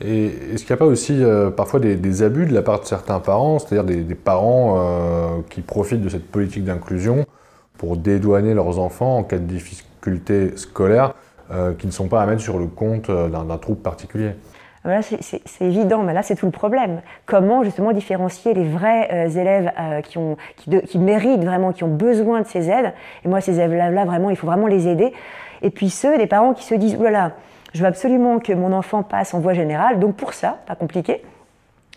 Et est-ce qu'il n'y a pas aussi euh, parfois des, abus de la part de certains parents, c'est-à-dire des, parents euh, qui profitent de cette politique d'inclusion pour dédouaner leurs enfants en cas de difficultés scolaires euh, qui ne sont pas à mettre sur le compte d'un trouble particulier? Là, c'est évident, mais là, c'est tout le problème. Comment justement différencier les vrais élèves qui, ont, qui, méritent vraiment, qui ont besoin de ces aides? Et moi, ces élèves-là, vraiment, il faut vraiment les aider. Et puis ceux, des parents qui se disent, oulala, je veux absolument que mon enfant passe en voie générale, donc pour ça, pas compliqué,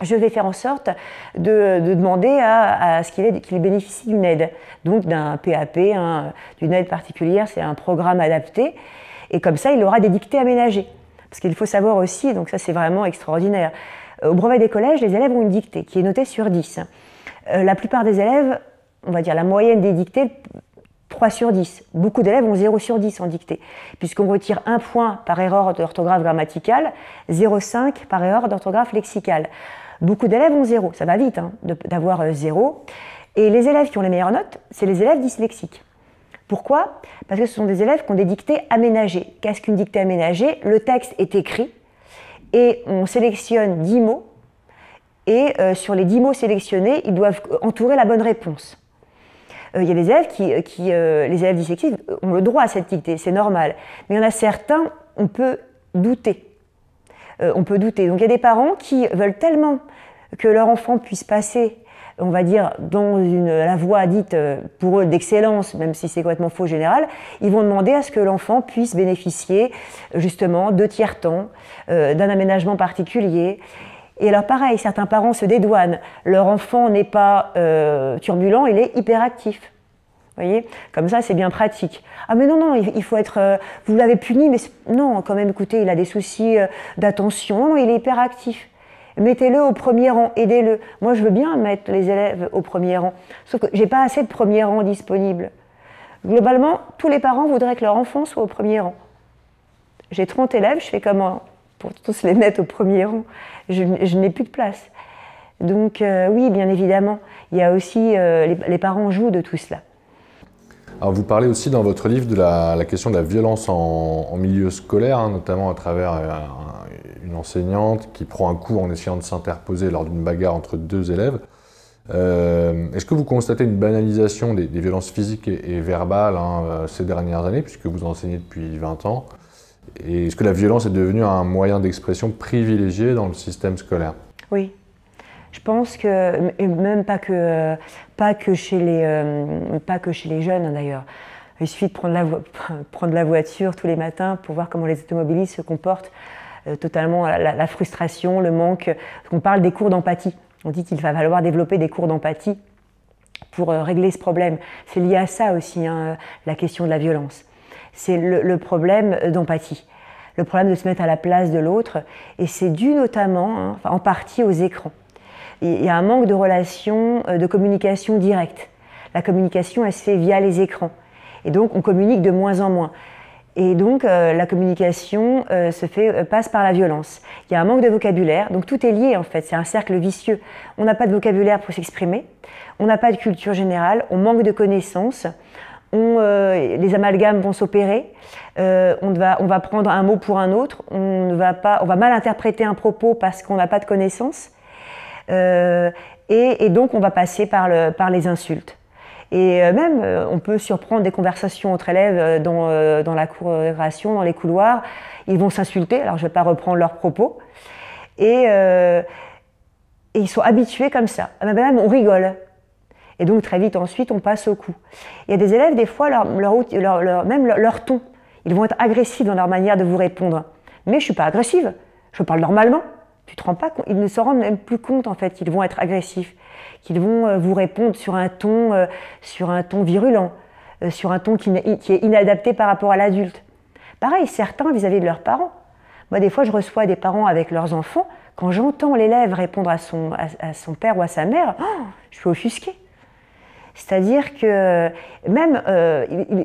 je vais faire en sorte de, demander à, ce qu'il bénéficie d'une aide, donc d'un PAP, d'une aide particulière, c'est un programme adapté, et comme ça, il aura des dictées aménagées. Parce qu'il faut savoir aussi, donc ça c'est vraiment extraordinaire, au brevet des collèges, les élèves ont une dictée qui est notée sur 10. Euh, la plupart des élèves, on va dire la moyenne des dictées, 3 sur 10. Beaucoup d'élèves ont 0 sur 10 en dictée, puisqu'on retire un point par erreur d'orthographe grammaticale, 0,5 par erreur d'orthographe lexicale. Beaucoup d'élèves ont 0, ça va vite hein, d'avoir 0. Euh, Et les élèves qui ont les meilleures notes, c'est les élèves dyslexiques. Pourquoi? Parce que ce sont des élèves qui ont des dictées aménagées. Qu'est-ce qu'une dictée aménagée? Le texte est écrit et on sélectionne 10 mots et euh, sur les 10 mots sélectionnés, ils doivent entourer la bonne réponse. Euh, il y a des élèves qui, euh, les élèves dyslexiques ont le droit à cette dictée, c'est normal. Mais il y en a certains, on peut douter. On peut douter. Donc il y a des parents qui veulent tellement que leur enfant puisse passer on va dire, dans la voie dite pour eux d'excellence, même si c'est complètement faux général, ils vont demander à ce que l'enfant puisse bénéficier justement de tiers-temps, d'un aménagement particulier. Et alors pareil, certains parents se dédouanent. Leur enfant n'est pas euh, turbulent, il est hyperactif. Vous voyez? Comme ça, c'est bien pratique. Ah mais non, non, il faut être... Euh, vous l'avez puni, mais non, quand même, écoutez, il a des soucis euh, d'attention, il est hyperactif. Mettez-le au premier rang, aidez-le. Moi, je veux bien mettre les élèves au premier rang, sauf que j'ai pas assez de premier rang disponible. Globalement, tous les parents voudraient que leur enfant soit au premier rang. J'ai 30 élèves, je fais comment pour tous les mettre au premier rang. Je, n'ai plus de place. Donc euh, oui, bien évidemment, il y a aussi euh, les, parents jouent de tout cela. Alors vous parlez aussi dans votre livre de la, question de la violence en, milieu scolaire, hein, notamment à travers euh, enseignante qui prend un coup en essayant de s'interposer lors d'une bagarre entre deux élèves. Est-ce que vous constatez une banalisation des, violences physiques et, verbales hein, ces dernières années, puisque vous enseignez depuis 20 ans? Et est-ce que la violence est devenue un moyen d'expression privilégié dans le système scolaire? Oui. Je pense que, même pas que, pas que, chez, les, euh, pas que chez les jeunes hein, d'ailleurs. Il suffit de prendre la voiture tous les matins pour voir comment les automobilistes se comportent. Euh, totalement la, frustration, le manque. On parle des cours d'empathie. On dit qu'il va falloir développer des cours d'empathie pour euh, régler ce problème. C'est lié à ça aussi, hein, la question de la violence c'est le, problème d'empathie, le problème de se mettre à la place de l'autre, et c'est dû notamment, hein, en partie, aux écrans. Il y a un manque de relation, euh, de communication directe. La communication, elle se fait via les écrans. Et donc, on communique de moins en moins. Et donc, euh, la communication euh, se fait, passe par la violence. Il y a un manque de vocabulaire, donc tout est lié en fait, c'est un cercle vicieux. On n'a pas de vocabulaire pour s'exprimer, on n'a pas de culture générale, on manque de connaissances, euh, les amalgames vont s'opérer, euh, on, va, on va prendre un mot pour un autre, on, va pas, on va mal interpréter un propos parce qu'on n'a pas de connaissances. et, donc on va passer par, le, par les insultes. Et même, on peut surprendre des conversations entre élèves dans, dans la cour de récréation, dans les couloirs. Ils vont s'insulter, alors je ne vais pas reprendre leurs propos. Et, ils sont habitués comme ça. Même, on rigole. Et donc très vite ensuite, on passe au coup. Il y a des élèves, des fois, même leur, ton, ils vont être agressifs dans leur manière de vous répondre. Mais je ne suis pas agressive, je parle normalement. Tu te rends pas compte Ils ne se rendent même plus compte en fait qu'ils vont être agressifs, qu'ils vont euh, vous répondre sur un ton, euh, sur un ton virulent, euh, sur un ton qui, est inadapté par rapport à l'adulte. Pareil, certains vis-à-vis de leurs parents. Moi, des fois, je reçois des parents avec leurs enfants. Quand j'entends l'élève répondre à son, à, son père ou à sa mère, oh, je suis offusquée. C'est-à-dire que même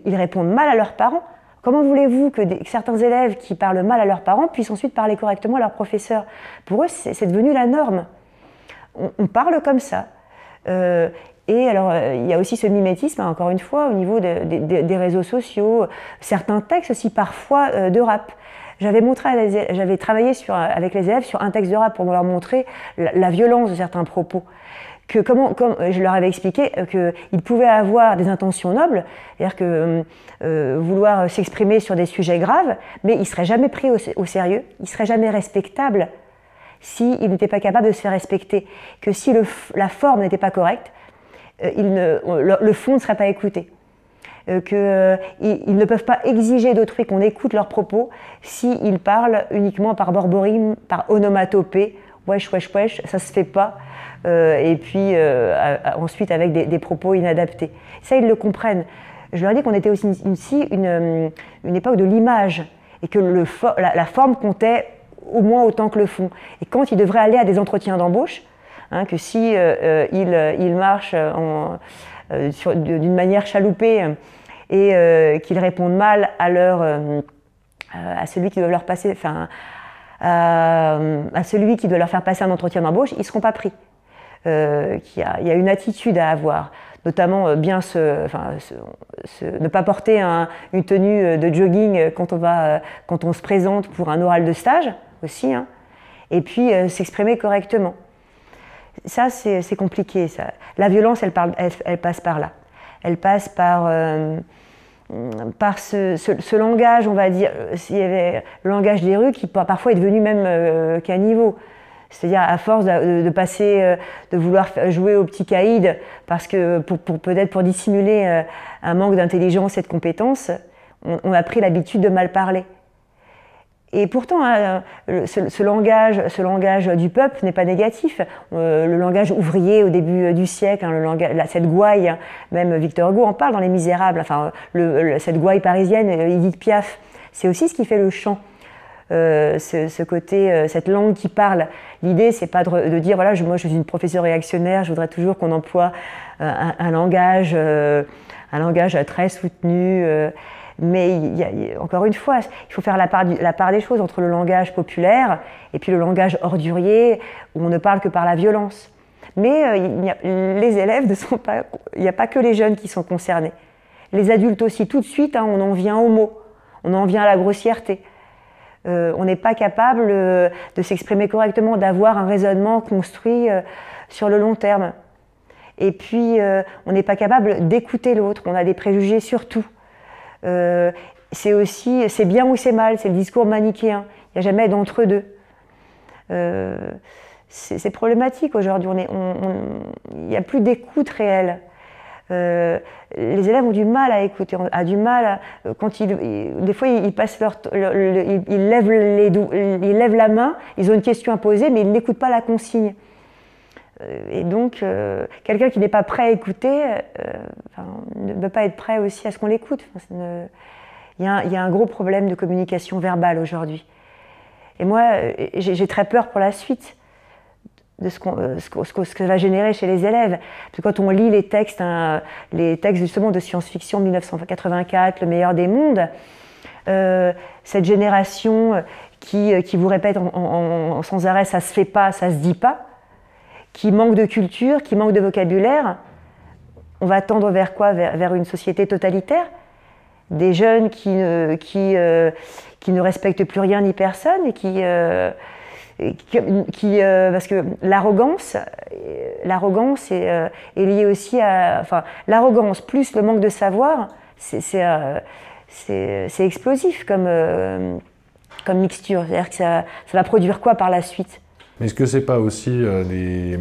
ils, répondent mal à leurs parents. Comment voulez-vous que certains élèves qui parlent mal à leurs parents puissent ensuite parler correctement à leurs professeurs Pour eux, c'est devenu la norme. On, parle comme ça. Euh, et alors, euh, il y a aussi ce mimétisme, encore une fois, au niveau des réseaux sociaux, certains textes aussi parfois euh, de rap. J'avais montré, j'avais travaillé avec les élèves sur un texte de rap pour leur montrer la violence de certains propos que comment, comme je leur avais expliqué qu'ils pouvaient avoir des intentions nobles, c'est-à-dire que euh, vouloir s'exprimer sur des sujets graves, mais ils seraient jamais pris au, sérieux, ils seraient jamais respectables s'ils n'étaient pas capables de se faire respecter, que si la forme n'était pas correcte, ils ne, le, fond ne serait pas écouté. qu'ils ils ne peuvent pas exiger d'autrui qu'on écoute leurs propos s'ils parlent uniquement par borborime, par onomatopée, wesh, wesh, wesh, ça se fait pas. Euh, et puis euh, ensuite avec des, propos inadaptés. Ça, ils le comprennent. Je leur dis qu'on était aussi une, époque de l'image et que la, forme comptait au moins autant que le fond. Et quand ils devraient aller à des entretiens d'embauche, hein, que si euh, ils, marchent d'une manière chaloupée et qu'ils répondent mal à leur à celui qui doit leur passer, enfin, à celui qui doit leur faire passer un entretien d'embauche, ils seront pas pris. Euh, il y a une attitude à avoir, notamment euh, bien se, enfin, ne pas porter une tenue euh, de jogging quand on, va, quand on se présente pour un oral de stage aussi, hein. et puis s'exprimer correctement. Ça, c'est compliqué. La violence, elle, passe par là. Elle passe par, par ce, langage, on va dire, avait le langage des rues qui parfois est devenu même qu'à niveau. C'est-à-dire à force de, passer, euh, de vouloir jouer au petit caïd, parce que peut-être pour dissimuler euh, un manque d'intelligence et de compétences, on, a pris l'habitude de mal parler. Et pourtant, hein, ce, langage, ce langage du peuple n'est pas négatif. Euh, le langage ouvrier au début du siècle, hein, cette gouaille, hein, même Victor Hugo en parle dans Les Misérables, enfin, cette gouaille parisienne, Edith Piaf, c'est aussi ce qui fait le chant. Euh, ce, côté, euh, cette langue qui parle. L'idée, c'est pas de, dire voilà, moi je suis une professeure réactionnaire, je voudrais toujours qu'on emploie euh, un, langage, un langage très soutenu. Mais encore une fois, il faut faire la part, des choses entre le langage populaire et puis le langage ordurier où on ne parle que par la violence. Mais les élèves ne sont pas, il n'y a pas que les jeunes qui sont concernés. Les adultes aussi, tout de suite, hein, on en vient aux mots, on en vient à la grossièreté. Euh, on n'est pas capable euh, de s'exprimer correctement, d'avoir un raisonnement construit euh, sur le long terme. Et puis, on n'est pas capable d'écouter l'autre. On a des préjugés sur tout. C'est aussi, c'est bien ou c'est mal, c'est le discours manichéen. Il n'y a jamais d'entre-deux. c'est problématique aujourd'hui. Il n'y a plus d'écoute réelle. Euh, les élèves ont du mal à écouter, ont du mal euh, quand ils, des fois ils passent leur, ils, lèvent les, ils lèvent la main, ils ont une question à poser, mais ils n'écoutent pas la consigne. Euh, et donc, quelqu'un qui n'est pas prêt à écouter ne peut pas être prêt aussi à ce qu'on l'écoute. il, y a un gros problème de communication verbale aujourd'hui. Et moi, j'ai très peur pour la suite de euh, ce, que ça va générer chez les élèves. Parce que quand on lit les textes, hein, les textes justement de science-fiction 1984, Le meilleur des mondes, euh, cette génération qui, euh, qui vous répète en, sans arrêt ça se fait pas, ça se dit pas, qui manque de culture, qui manque de vocabulaire, on va tendre vers quoi? Vers, une société totalitaire? Des jeunes qui, qui, qui ne respectent plus rien ni personne et qui qui, parce que l'arrogance, l'arrogance est, liée aussi à, enfin, l'arrogance plus le manque de savoir, c'est explosif comme, comme mixture. C'est-à-dire que ça, va produire quoi par la suite? Mais est-ce que c'est pas aussi des,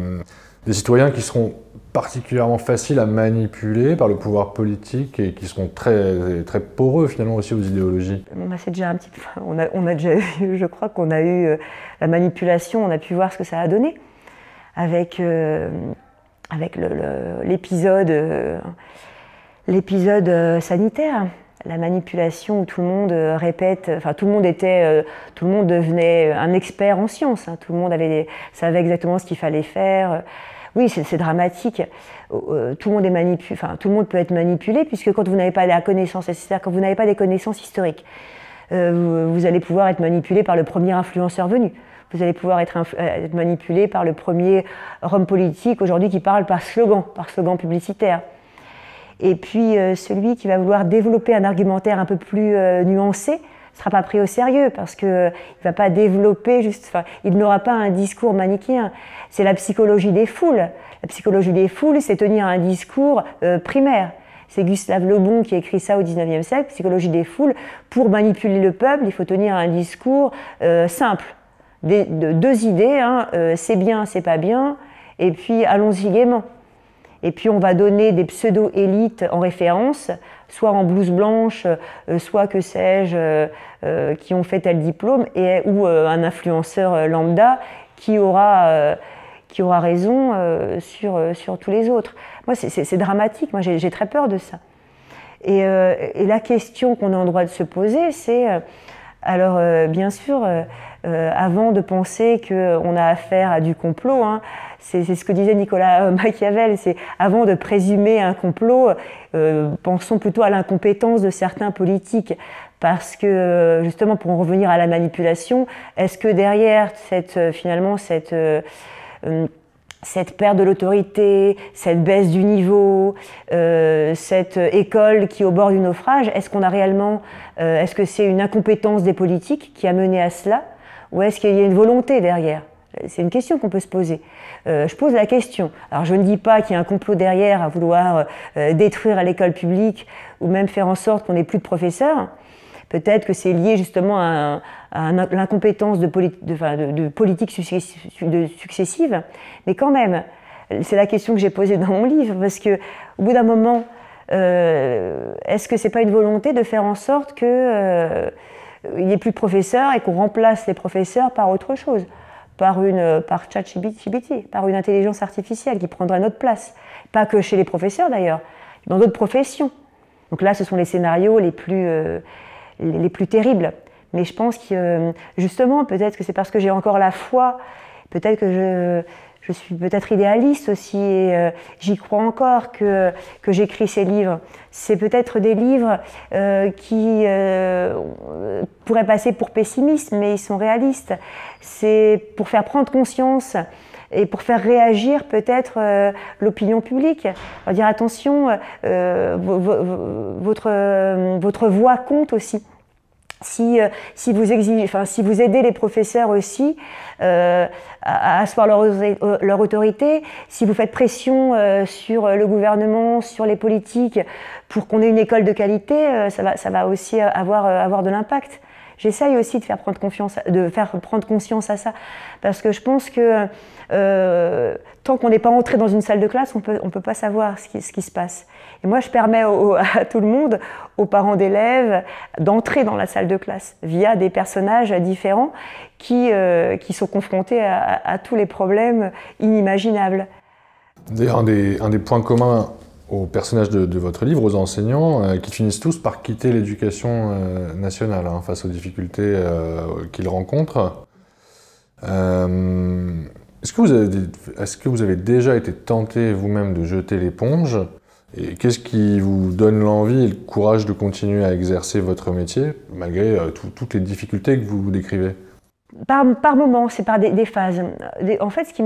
des citoyens qui seront particulièrement faciles à manipuler par le pouvoir politique et qui seront très, très poreux finalement aussi aux idéologies? C'est déjà un petit on a, on a déjà eu, je crois qu'on a eu euh, la manipulation, on a pu voir ce que ça a donné avec, euh, avec l'épisode euh, l'épisode sanitaire la manipulation où tout le monde répète, enfin tout le monde était, tout le monde devenait un expert en sciences, hein. tout le monde avait, savait exactement ce qu'il fallait faire oui, c'est dramatique. Euh, tout le monde est manipulé, enfin, tout le monde peut être manipulé puisque quand vous n'avez pas la connaissance, c'est-à-dire quand vous n'avez pas des connaissances historiques, euh, vous, allez pouvoir être manipulé par le premier influenceur venu. Vous allez pouvoir euh, être manipulé par le premier homme politique aujourd'hui qui parle par slogan, par slogan publicitaire. Et puis celui qui va vouloir développer un argumentaire un peu plus nuancé, sera pas pris au sérieux parce qu'il ne va pas développer juste, il n'aura pas un discours manichéen. C'est la psychologie des foules. La psychologie des foules, c'est tenir un discours euh, primaire. C'est Gustave Le Bon qui écrit ça au XIXe siècle, psychologie des foules. Pour manipuler le peuple, il faut tenir un discours euh, simple. de, deux idées, hein, euh, c'est bien, c'est pas bien, et puis allons-y gaiement. Et puis on va donner des pseudo-élites en référence, soit en blouse blanche, euh, soit que sais-je, euh, euh, qui ont fait tel diplôme, et, ou un influenceur lambda qui aura, qui aura raison sur, sur tous les autres. Moi, c'est dramatique, moi j'ai très peur de ça. Et, et la question qu'on a en droit de se poser, c'est, alors bien sûr, avant de penser qu'on a affaire à du complot, hein, c'est ce que disait Nicolas Machiavel, c'est avant de présumer un complot, euh, pensons plutôt à l'incompétence de certains politiques. Parce que justement, pour en revenir à la manipulation, est-ce que derrière cette, euh, finalement cette, euh, cette perte de l'autorité, cette baisse du niveau, cette école qui est au bord du naufrage, est-ce qu'on a réellement, est-ce que c'est une incompétence des politiques qui a mené à cela, ou est-ce qu'il y a une volonté derrière? C'est une question qu'on peut se poser. Euh, je pose la question. Alors je ne dis pas qu'il y a un complot derrière à vouloir euh, détruire l'école publique ou même faire en sorte qu'on n'ait plus de professeurs. Peut-être que c'est lié justement à, l'incompétence de, de, politique successive, mais quand même, c'est la question que j'ai posée dans mon livre, parce que au bout d'un moment, euh, est-ce que c'est pas une volonté de faire en sorte qu'il n'y ait plus de professeurs et qu'on remplace les professeurs par autre chose? Par une par ChatGPT, par une intelligence artificielle qui prendrait notre place. Pas que chez les professeurs d'ailleurs, dans d'autres professions. Donc là, ce sont les scénarios les plus, euh, les plus terribles. Mais je pense que justement, peut-être que c'est parce que j'ai encore la foi, peut-être que je, je suis peut-être idéaliste aussi et euh, j'y crois encore que, que j'écris ces livres. C'est peut-être des livres euh, qui euh, pourraient passer pour pessimistes, mais ils sont réalistes. C'est pour faire prendre conscience et pour faire réagir peut-être l'opinion publique. dire attention, votre, votre voix compte aussi. Si, si, vous exigez, enfin, si vous aidez les professeurs aussi, euh, à asseoir leur, leur, autorité, si vous faites pression euh, sur le gouvernement, sur les politiques, pour qu'on ait une école de qualité, euh, ça, va, ça va aussi avoir, avoir de l'impact. J'essaye aussi de faire prendre confiance, de faire prendre conscience à ça, parce que je pense que euh, tant qu'on n'est pas entré dans une salle de classe, on peut, on peut pas savoir ce qui, ce qui se passe. Et moi, je permets à tout le monde, aux parents d'élèves, d'entrer dans la salle de classe via des personnages différents qui, euh, qui sont confrontés à, tous les problèmes inimaginables. Un des, points communs aux personnages de, votre livre, aux enseignants, euh, qui finissent tous par quitter l'éducation euh, nationale hein, face aux difficultés qu'ils rencontrent. Est-ce que vous avez déjà été tenté vous-même de jeter l'éponge et qu'est-ce qui vous donne l'envie et le courage de continuer à exercer votre métier malgré euh, toutes les difficultés que vous décrivez? Par, moments, c'est par des, phases. en fait, ce qui,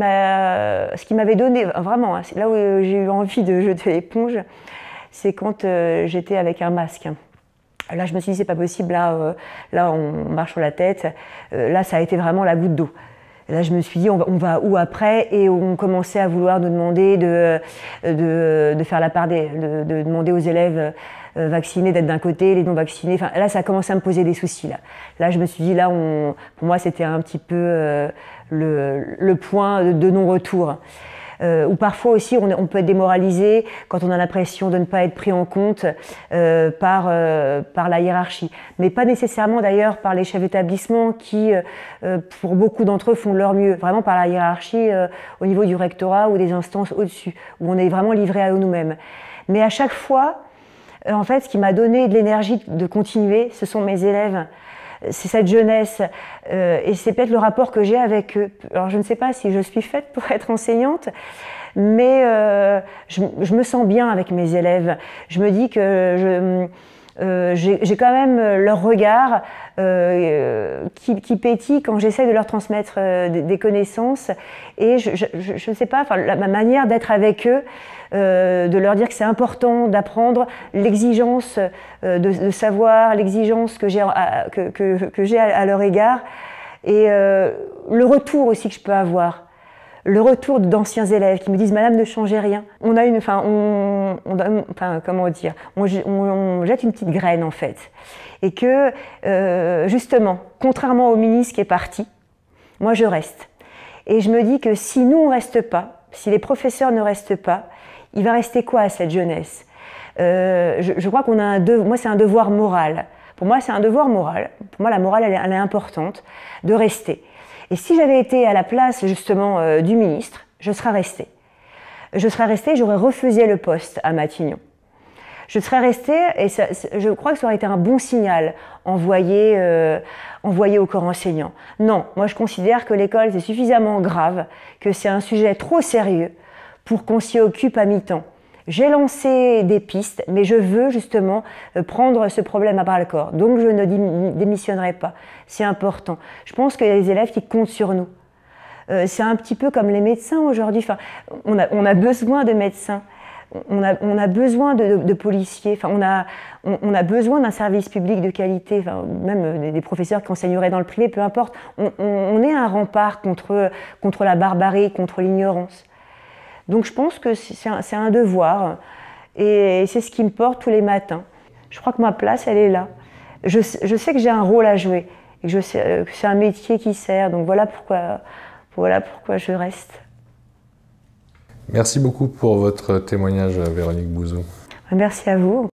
m'avait donné, vraiment, hein, c'est là où j'ai eu envie de jeter l'éponge, c'est quand euh, j'étais avec un masque. Là, je me suis dit, c'est pas possible, là, euh, là on marche sur la tête. là, ça a été vraiment la goutte d'eau. Là, je me suis dit, on va, où après? Et on commençait à vouloir nous demander de, de, faire la part des. de, demander aux élèves euh, vaccinés d'être d'un côté, les non vaccinés. Enfin, là, ça a commencé à me poser des soucis. Là, là je me suis dit, là, on, pour moi, c'était un petit peu euh, le, le, point de non-retour. Euh, ou parfois aussi on, peut être démoralisé quand on a l'impression de ne pas être pris en compte euh, par, euh, par la hiérarchie. Mais pas nécessairement d'ailleurs par les chefs d'établissement qui, pour beaucoup d'entre eux, font leur mieux. Vraiment par la hiérarchie au niveau du rectorat ou des instances au-dessus, où on est vraiment livré à nous-mêmes. Mais à chaque fois, en fait, ce qui m'a donné de l'énergie de continuer, ce sont mes élèves c'est cette jeunesse euh, et c'est peut-être le rapport que j'ai avec eux. Alors je ne sais pas si je suis faite pour être enseignante, mais euh, je, me sens bien avec mes élèves. Je me dis que je, euh, j'ai quand même leur regard qui, qui, pétille quand j'essaie de leur transmettre des, connaissances et je ne sais pas, enfin, ma manière d'être avec eux. Euh, de leur dire que c'est important d'apprendre, l'exigence euh, de, savoir, l'exigence que j'ai à, que, que, à, leur égard, et euh, le retour aussi que je peux avoir. Le retour d'anciens élèves qui me disent Madame ne changez rien. On a une, enfin, on, enfin comment dire, on, jette une petite graine en fait, et que justement, contrairement au ministre qui est parti, moi je reste. Et je me dis que si nous on reste pas, si les professeurs ne restent pas, il va rester quoi à cette jeunesse? Euh, je, crois qu'on a un devoir, moi c'est un devoir moral. Pour moi c'est un devoir moral. Pour moi la morale elle, est importante de rester. Et si j'avais été à la place justement euh, du ministre, je serais restée. Je serais restée, j'aurais refusé le poste à Matignon. Je serais restée et je crois que ça aurait été un bon signal envoyé, euh, envoyé au corps enseignant. Non, moi je considère que l'école c'est suffisamment grave, que c'est un sujet trop sérieux pour qu'on s'y occupe à mi-temps. J'ai lancé des pistes, mais je veux justement euh, prendre ce problème à bras le corps. Donc je ne démissionnerai pas. C'est important. Je pense qu'il y a des élèves qui comptent sur nous. Euh, c'est un petit peu comme les médecins aujourd'hui. Enfin, on, a, besoin de médecins. On a, besoin de, policiers, enfin, on, a, besoin d'un service public de qualité, enfin, même des, professeurs qui enseigneraient dans le privé, peu importe. On, est un rempart contre la barbarie, contre l'ignorance. Donc je pense que c'est un, devoir et c'est ce qui me porte tous les matins. Je crois que ma place, elle est là. Je, sais que j'ai un rôle à jouer et que, que c'est un métier qui sert. Donc voilà pourquoi, voilà pourquoi je reste. Merci beaucoup pour votre témoignage, Véronique Bouzou. Merci à vous.